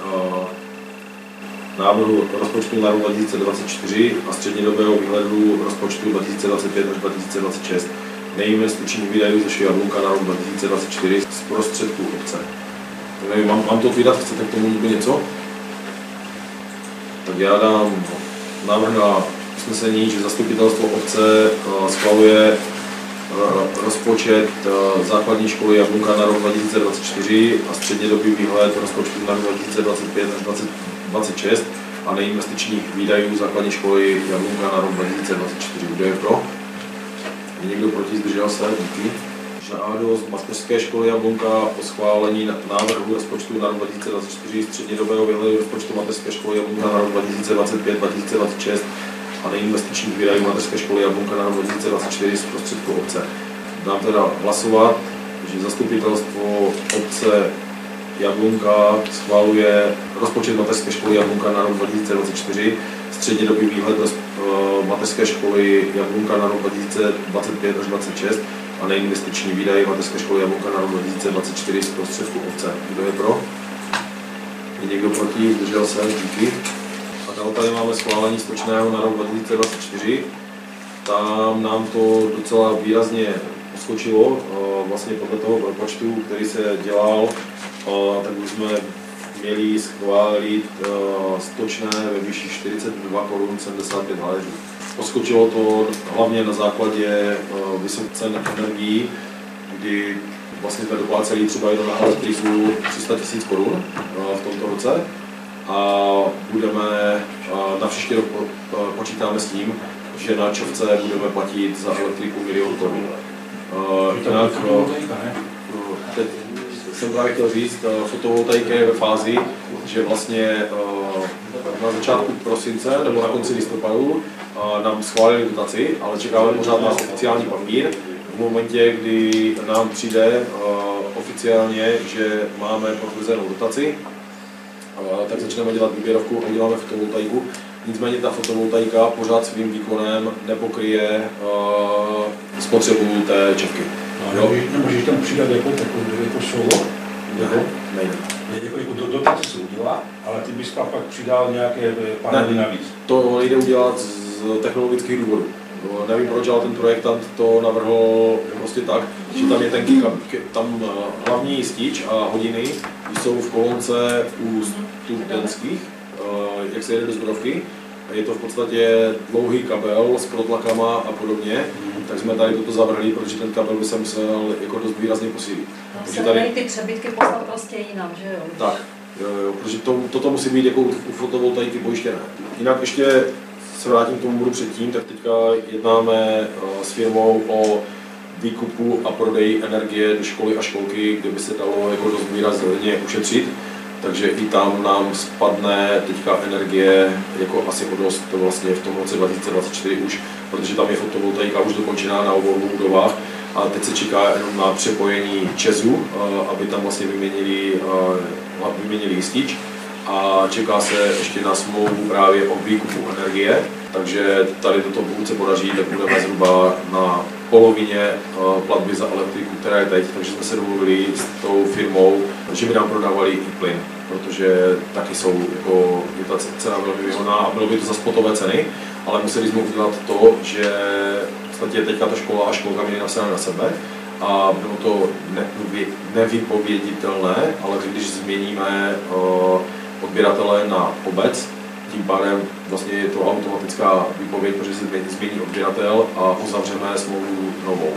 návrhu rozpočtu na rok 2024 a střednědobého výhledu rozpočtu 2025 až 2026 neinvestičních výdajů ze Javunka na rok 2024 z prostředků obce. Nevím, mám, mám to vydat, chcete k tomu něco? Tak já dám návrh na usnesení, že zastupitelstvo obce schvaluje rozpočet základní školy Jablunka na rok 2024 a střednědobý výhled rozpočtu na rok 2025 až 2026 a neinvestičních výdajů základní školy Jablunka na rok 2024. Kdo je pro? Je někdo proti? Zdržel se? Díky. Žádost mateřské školy Jablunka o schválení návrhu rozpočtu na rok 2024 střednědobého výhledu rozpočtu mateřské školy Jablunka na rok 2025-2026 a neinvestičních výdajů mateřské školy Jablunka na rok 2024 z prostředků obce. Dám teda hlasovat, že zastupitelstvo obce Jablunka schvaluje rozpočet mateřské školy Jablunka na rok 2024, střednědobý výhled mateřské školy Jablunka na rok 2025 až 2026 a neinvestiční výdaje mateřské školy Jablunka na rok 2024 z prostředků obce. Kdo je pro? Je někdo proti? Zdržel se? Díky. A dál tady máme schválení stočného na rok 2024. Tam nám to docela výrazně poskočilo, vlastně podle toho propočtu, který se dělal, tak už jsme měli schválit stočné ve výši 42 korun 75 haléřů. Poskočilo to hlavně na základě vysokých cen energií, kdy vlastně jsme dopláceli třeba jenom na elektriku 300 000 korun v tomto roce a budeme na příští rok počítáme s tím, že na Čovce budeme platit za elektriku milion korun. Jinak, teď jsem právě chtěl říct, fotovoltaika je ve fázi, že vlastně na začátku prosince nebo na konci listopadu nám schválili dotaci, ale čekáme pořád na oficiální papír. V momentě, kdy nám přijde oficiálně, že máme potvrzenou dotaci, tak začneme dělat výběrovku a uděláme fotovoltaiku. Nicméně ta fotovoltaika pořád svým výkonem nepokryje spotřebu té čepky. No, jo? Nemůžeš tam přidat jako, jako, jako solo? Ne, nejde. Jako, jako do, dotace se udělá, ale ty bys tam pak přidal nějaké panely ne, navíc. To nejde udělat z technologických důvodů. No, nevím proč, ale ten projektant to navrhl prostě tak, že tam je ten tam hlavní stíč a hodiny jsou v kolonce u studentských, jak se jede do zbrodovky. Je to v podstatě dlouhý kabel s protlakama a podobně, tak jsme tady toto zavrhli, protože ten kabel by se musel jako dost výrazně posílit. Tam se tady ty přebytky poslat prostě jinam, že jo? Tak, jo, jo, protože to, toto musí být jako u, u fotovoltaiky pojištěné. Jinak ještě se vrátím k tomu budu předtím, tak teďka jednáme s firmou o výkupu a prodeji energie do školy a školky, kde by se dalo jako dost výrazně ušetřit. Takže i tam nám spadne teďka energie jako asi o dost vlastně v tom roce 2024 už, protože tam je fotovoltaika už dokončená na obou budovách a teď se čeká jenom na přepojení Česu, aby tam vlastně vyměnili, vyměnili jistič a čeká se ještě na smlouvu právě o výkupu energie, takže tady toto pokud se podaří, tak budeme zhruba na polovině platby za elektriku, která je teď, takže jsme se domluvili s tou firmou, že by nám prodávali i plyn, protože taky jsou, jako, je ta cena velmi výhodná a bylo by to za spotové ceny, ale museli jsme udělat to, že v podstatě teďka ta škola a školka měly napsané na sebe a bylo to nevypověditelné, ale když změníme odběratele na obec, tím pádem vlastně je to automatická výpověď, protože se změní odběratel a uzavřeme smlouvu novou.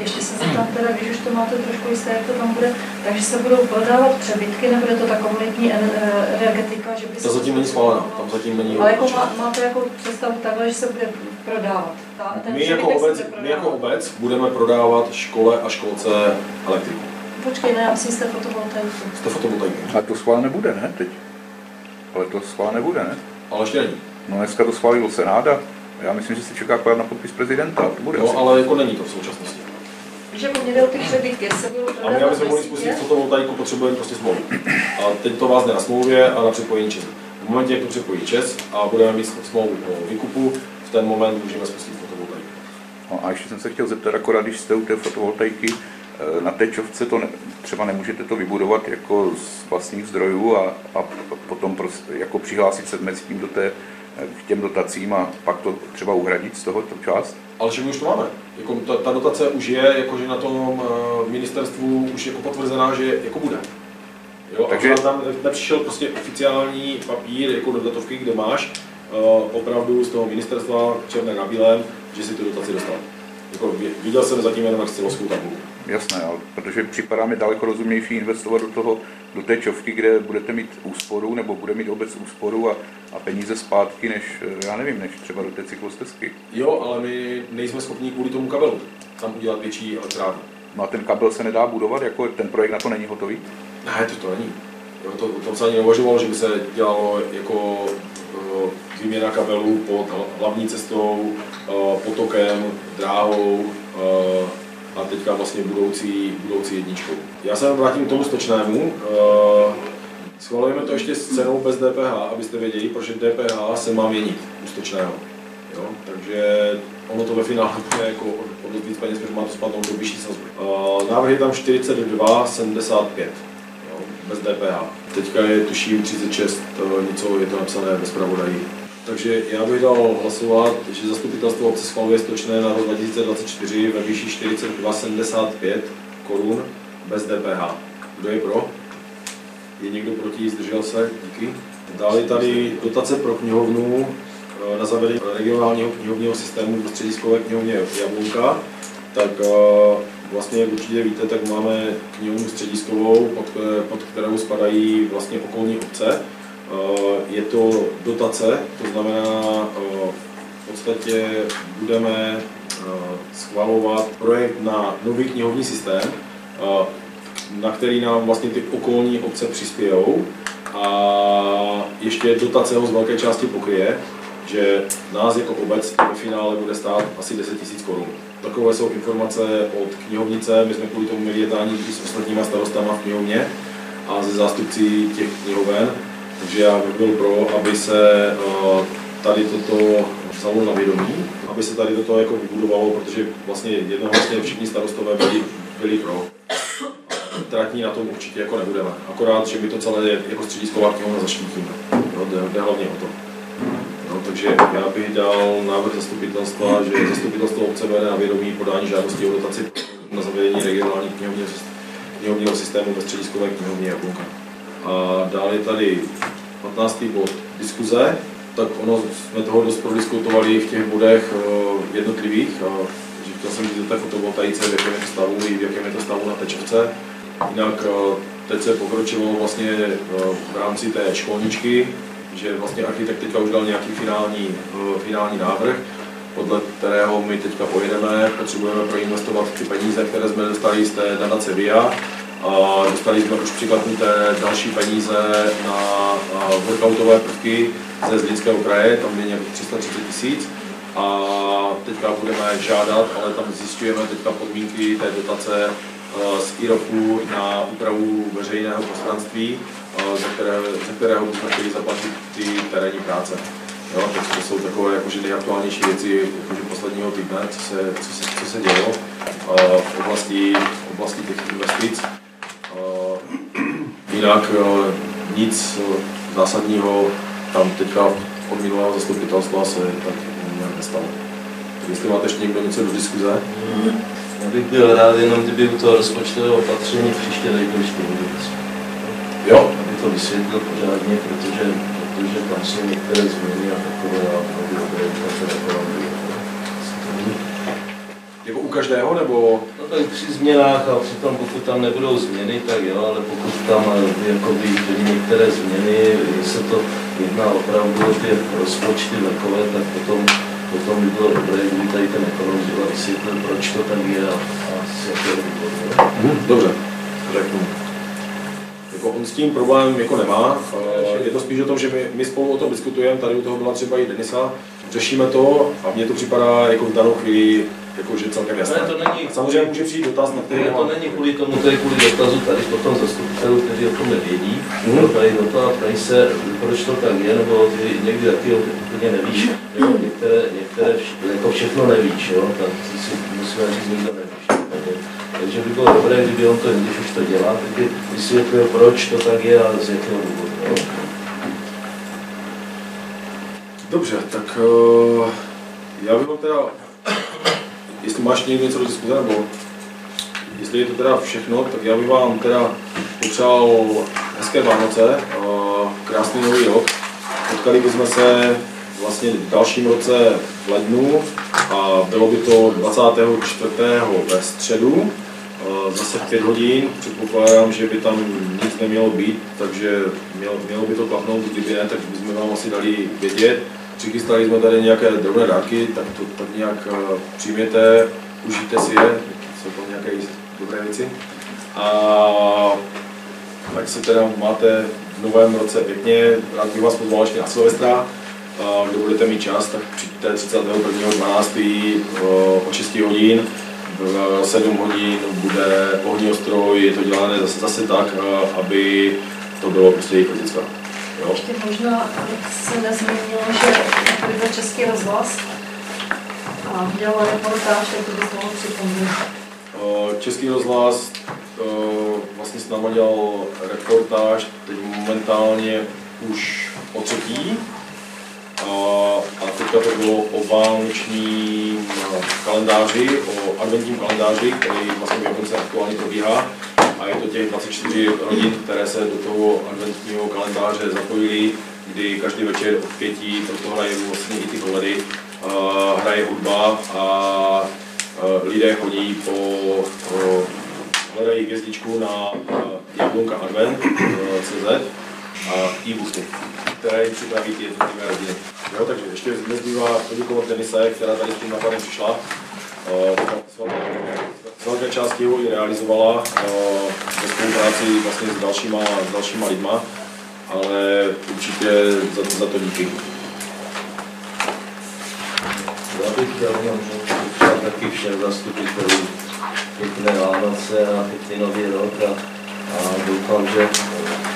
Ještě se zeptám teda, když už to máte trošku jisté, jak to tam bude, takže se budou prodávat přebytky, nebo je to ta komunitní energetika, že by To zatím není schváleno, tam zatím není Ale jako má, máte jako představu takhle, že se bude prodávat? Ta, ten my, jako obec, my jako obec budeme prodávat škole a školce elektriku. Počkej, ne, já myslím, jste fotovoltaiku. Jste fotovoltaiku. A to schvál nebude, ne, teď? Ale to schvál nebude, ne? Ale ještě není. No dneska to schválil Senát a já myslím, že se čeká akorát na podpis prezidenta. To bude no, asi. ale jako není to v současnosti. Že o ty přebytky, se budou A my, jsme mohli spustit fotovoltaiku, potřebujeme prostě smlouvu. A teď to vás na smlouvě a na připojení ČES. V momentě, jak to připojí ČES a budeme mít smlouvu o výkupu, v ten moment můžeme spustit fotovoltaiku. No a ještě jsem se chtěl zeptat, akorát když jste u té fotovoltaiky, na té čovce to ne, třeba nemůžete to vybudovat jako z vlastních zdrojů a, a potom prostě jako přihlásit se mezi tím do té, k těm dotacím a pak to třeba uhradit z toho tu část? Ale že my už to máme. Jako ta, ta dotace už je, jakože na tom uh, ministerstvu už jako potvrzená, že jako bude. Jo, Takže tam nepřišel prostě oficiální papír jako do datovky, kde máš uh, opravdu z toho ministerstva černé na bílém, že si tu dotaci dostal. Jako, viděl jsem zatím jenom Excelovskou tabulku. Jasné, ale protože připadá mi daleko rozumnější investovat do toho, do té čovky, kde budete mít úsporu, nebo bude mít obec úsporu a, a peníze zpátky, než, já nevím, než třeba do té cyklostezky. Jo, ale my nejsme schopni kvůli tomu kabelu tam udělat větší elektrárnu. No a ten kabel se nedá budovat, jako ten projekt na to není hotový? Ne, to to není. Jo, to, to se ani neuvažovalo, že by se dělalo jako uh, výměna kabelů pod hlavní cestou, uh, potokem, dráhou, a teďka vlastně budoucí, budoucí jedničkou. Já se vrátím k tomu stočnému. Uh, schvalujeme to ještě s cenou bez DPH, abyste věděli, protože DPH se má měnit u stočného. Jo? Takže ono to ve finále bude jako o dost víc peněz, protože má to spadnout do vyšší sazby. Uh, návrh je tam 42,75 bez DPH. Teďka je tuším 36, to něco je to napsané ve zpravodaji. Takže já bych dal hlasovat, že zastupitelstvo obce schvaluje stočné na rok 2024 ve výši 42,75 korun bez DPH. Kdo je pro? Je někdo proti? Zdržel se? Díky. Dále tady dotace pro knihovnu eh, na zavedení regionálního knihovního systému v střediskové knihovně Jablunka. Tak eh, vlastně, jak určitě víte, tak máme knihovnu střediskovou, pod, pod kterou spadají vlastně okolní obce Eh, je to dotace, to znamená, eh, v podstatě budeme eh, schvalovat projekt na nový knihovní systém, na který nám vlastně ty okolní obce přispějou. A ještě dotace ho z velké části pokryje, že nás jako obec ve finále bude stát asi 10 000 korun. Takové jsou informace od knihovnice, my jsme kvůli tomu měli jednání s ostatníma starostama v knihovně a ze zástupci těch knihoven, takže já bych byl pro, aby se eh, tady toto vzalo na vědomí, aby se tady toto jako vybudovalo, protože vlastně jednohlasně všichni starostové byli, byli pro. Tratní na tom určitě jako nebudeme. Akorát, že my to celé jako středisková knihovna zaštítíme. Jo, jde, jde hlavně o to. No, takže já bych dal návrh zastupitelstva, že zastupitelstvo obce bere na vědomí podání žádosti o dotaci na zavedení regionálních knihovního systému ve střediskové knihovně Jablunka. A dále je tady 15. bod diskuze, tak ono jsme toho dost prodiskutovali v těch bodech eh, jednotlivých. že chtěl jsem říct o té fotovoltaice, v jakém je to stavu i v jakém je to stavu na tečovce. Jinak eh, teď se pokročilo vlastně eh, v rámci té školničky, že vlastně architekt teďka už dal nějaký finální, finální návrh, podle kterého my teďka pojedeme, potřebujeme proinvestovat ty peníze, které jsme dostali z té nadace VIA Dostali jsme už přiklepnuté další peníze na workoutové prvky ze Zlínského kraje, tam je nějakých 330 tisíc. A teďka budeme žádat, ale tam zjišťujeme teďka podmínky té dotace eh, z IROPu na úpravu veřejného prostranství, eh, ze kterého, ze kterého bychom chtěli zaplatit ty terénní práce. Jo, tak to jsou takové jakože nejaktuálnější věci jakože posledního týdne, co se, co se, co se dělo eh, v oblasti, v oblasti těch investic. Eh, Jinak eh, nic eh, zásadního tam teďka od minulého zastupitelstva se tak nějak nestalo. Tak jestli máte ještě někdo něco do diskuze? Já bych byl rád jenom, kdyby u toho rozpočtového opatření příště ještě vůbec. Jo. Aby to vysvětlil pořádně, protože, protože tam jsou některé změny a takové a by dobré, když se takové Jako u každého, nebo? Při změnách a přitom pokud tam nebudou změny, tak jo, ale pokud tam jakoby byly některé změny, se to jedná opravdu o ty rozpočty takové, tak potom, potom by bylo dobré, kdyby tady ten ekonom vysvětlil, proč to tak je a, a z jakého důvodu. Mhm, Dobře, řeknu. Jako on s tím problém jako nemá. Eh, Je to spíš o tom, že my, my spolu o tom diskutujeme, tady u toho byla třeba i Denisa, řešíme to a mně to připadá jako v danou chvíli jako, že celkem jasné. Ne, to není- samozřejmě může přijít dotaz, na který Ne, to není kvůli tomu, to je kvůli dotazu tady potom zastupitelů, kteří o tom nevědí. Mhm. Mm. Tady do toho a ptají se, proč to tak je, nebo ty někdy taky úplně nevíš. Jo? Některé, některé vš- jako všechno nevíš, jo? tak si musíme říct, nikdo nevíš. Takže, takže by bylo dobré, kdyby on to, když už to dělá, tak by vysvětlil, proč to tak je a z jakého důvodu. Jo? Dobře, tak uh, já bych teda, jestli máš někdo něco do diskuze, nebo jestli je to teda všechno, tak já bych vám teda popřál hezké Vánoce, uh, krásný nový rok. Potkali bychom se vlastně v dalším roce v lednu a bylo by to 24. ve středu, zase v 5 hodin. Předpokládám, že by tam nic nemělo být, takže mělo, mělo by to klapnout, kdyby ne, tak bychom vám asi dali vědět. Přichystali jsme tady nějaké drobné dárky, tak to tak nějak uh, přijměte, užijte si je, jsou to nějaké dobré věci. A tak se teda máte v novém roce pěkně, rád bych vás pozval ještě na Silvestra, A kdo budete mít čas, tak přijďte 31.12. o 6 hodin, 7 hodin bude pohní ostroj, je to dělané zase, zase tak, aby to bylo prostě jejich. Jo? Ještě možná se nezmínilo, že byl Český rozhlas a dělal reportáž, tak to bys mohl připomínat. Český rozhlas vlastně s náma dělal reportáž, teď momentálně už o třetí. A, teďka to bylo o vánočním eh, kalendáři, o adventním kalendáři, který vlastně v Japonce aktuálně probíhá. A je to těch 24 rodin, které se do toho adventního kalendáře zapojily, kdy každý večer od pěti, proto hrají vlastně i ty koledy, hraje hudba a lidé chodí po, po hledají hvězdičku na jablonka advent.cz a e-boosty, které jim připraví ty jednotlivé rodiny. Jo, takže ještě nezbývá poděkovat Denise, která tady s tím nápadem přišla. Eh, z velké- části ho i realizovala eh, ve spolupráci vlastně s dalšíma, s dalšíma lidma, ale určitě za, za to díky. Já bych chtěl jenom taky všem zastupitelům pěkné Vánoce a pěkný nový rok a, a doufám, že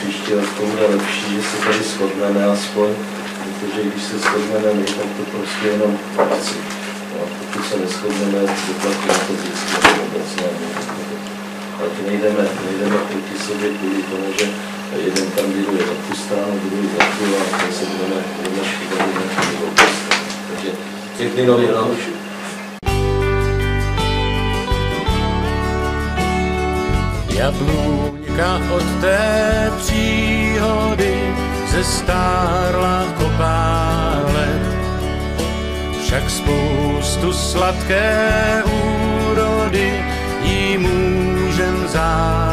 příští rok to bude lepší, že se tady shodneme aspoň, protože když se shodneme my, tak to prostě jenom prací. A pokud se neschodneme, na to vždycky vůbec ne. Tak nejdeme, nejdeme proti sobě kvůli tomu, že jeden kandiduje za tu stranu, druhý za tu a my se budeme, budeme škodit na tu Takže pěkný nový rok. Jablůňka od té příhody zestárla kopále, však spoustu sladké úrody jí můžem závidět.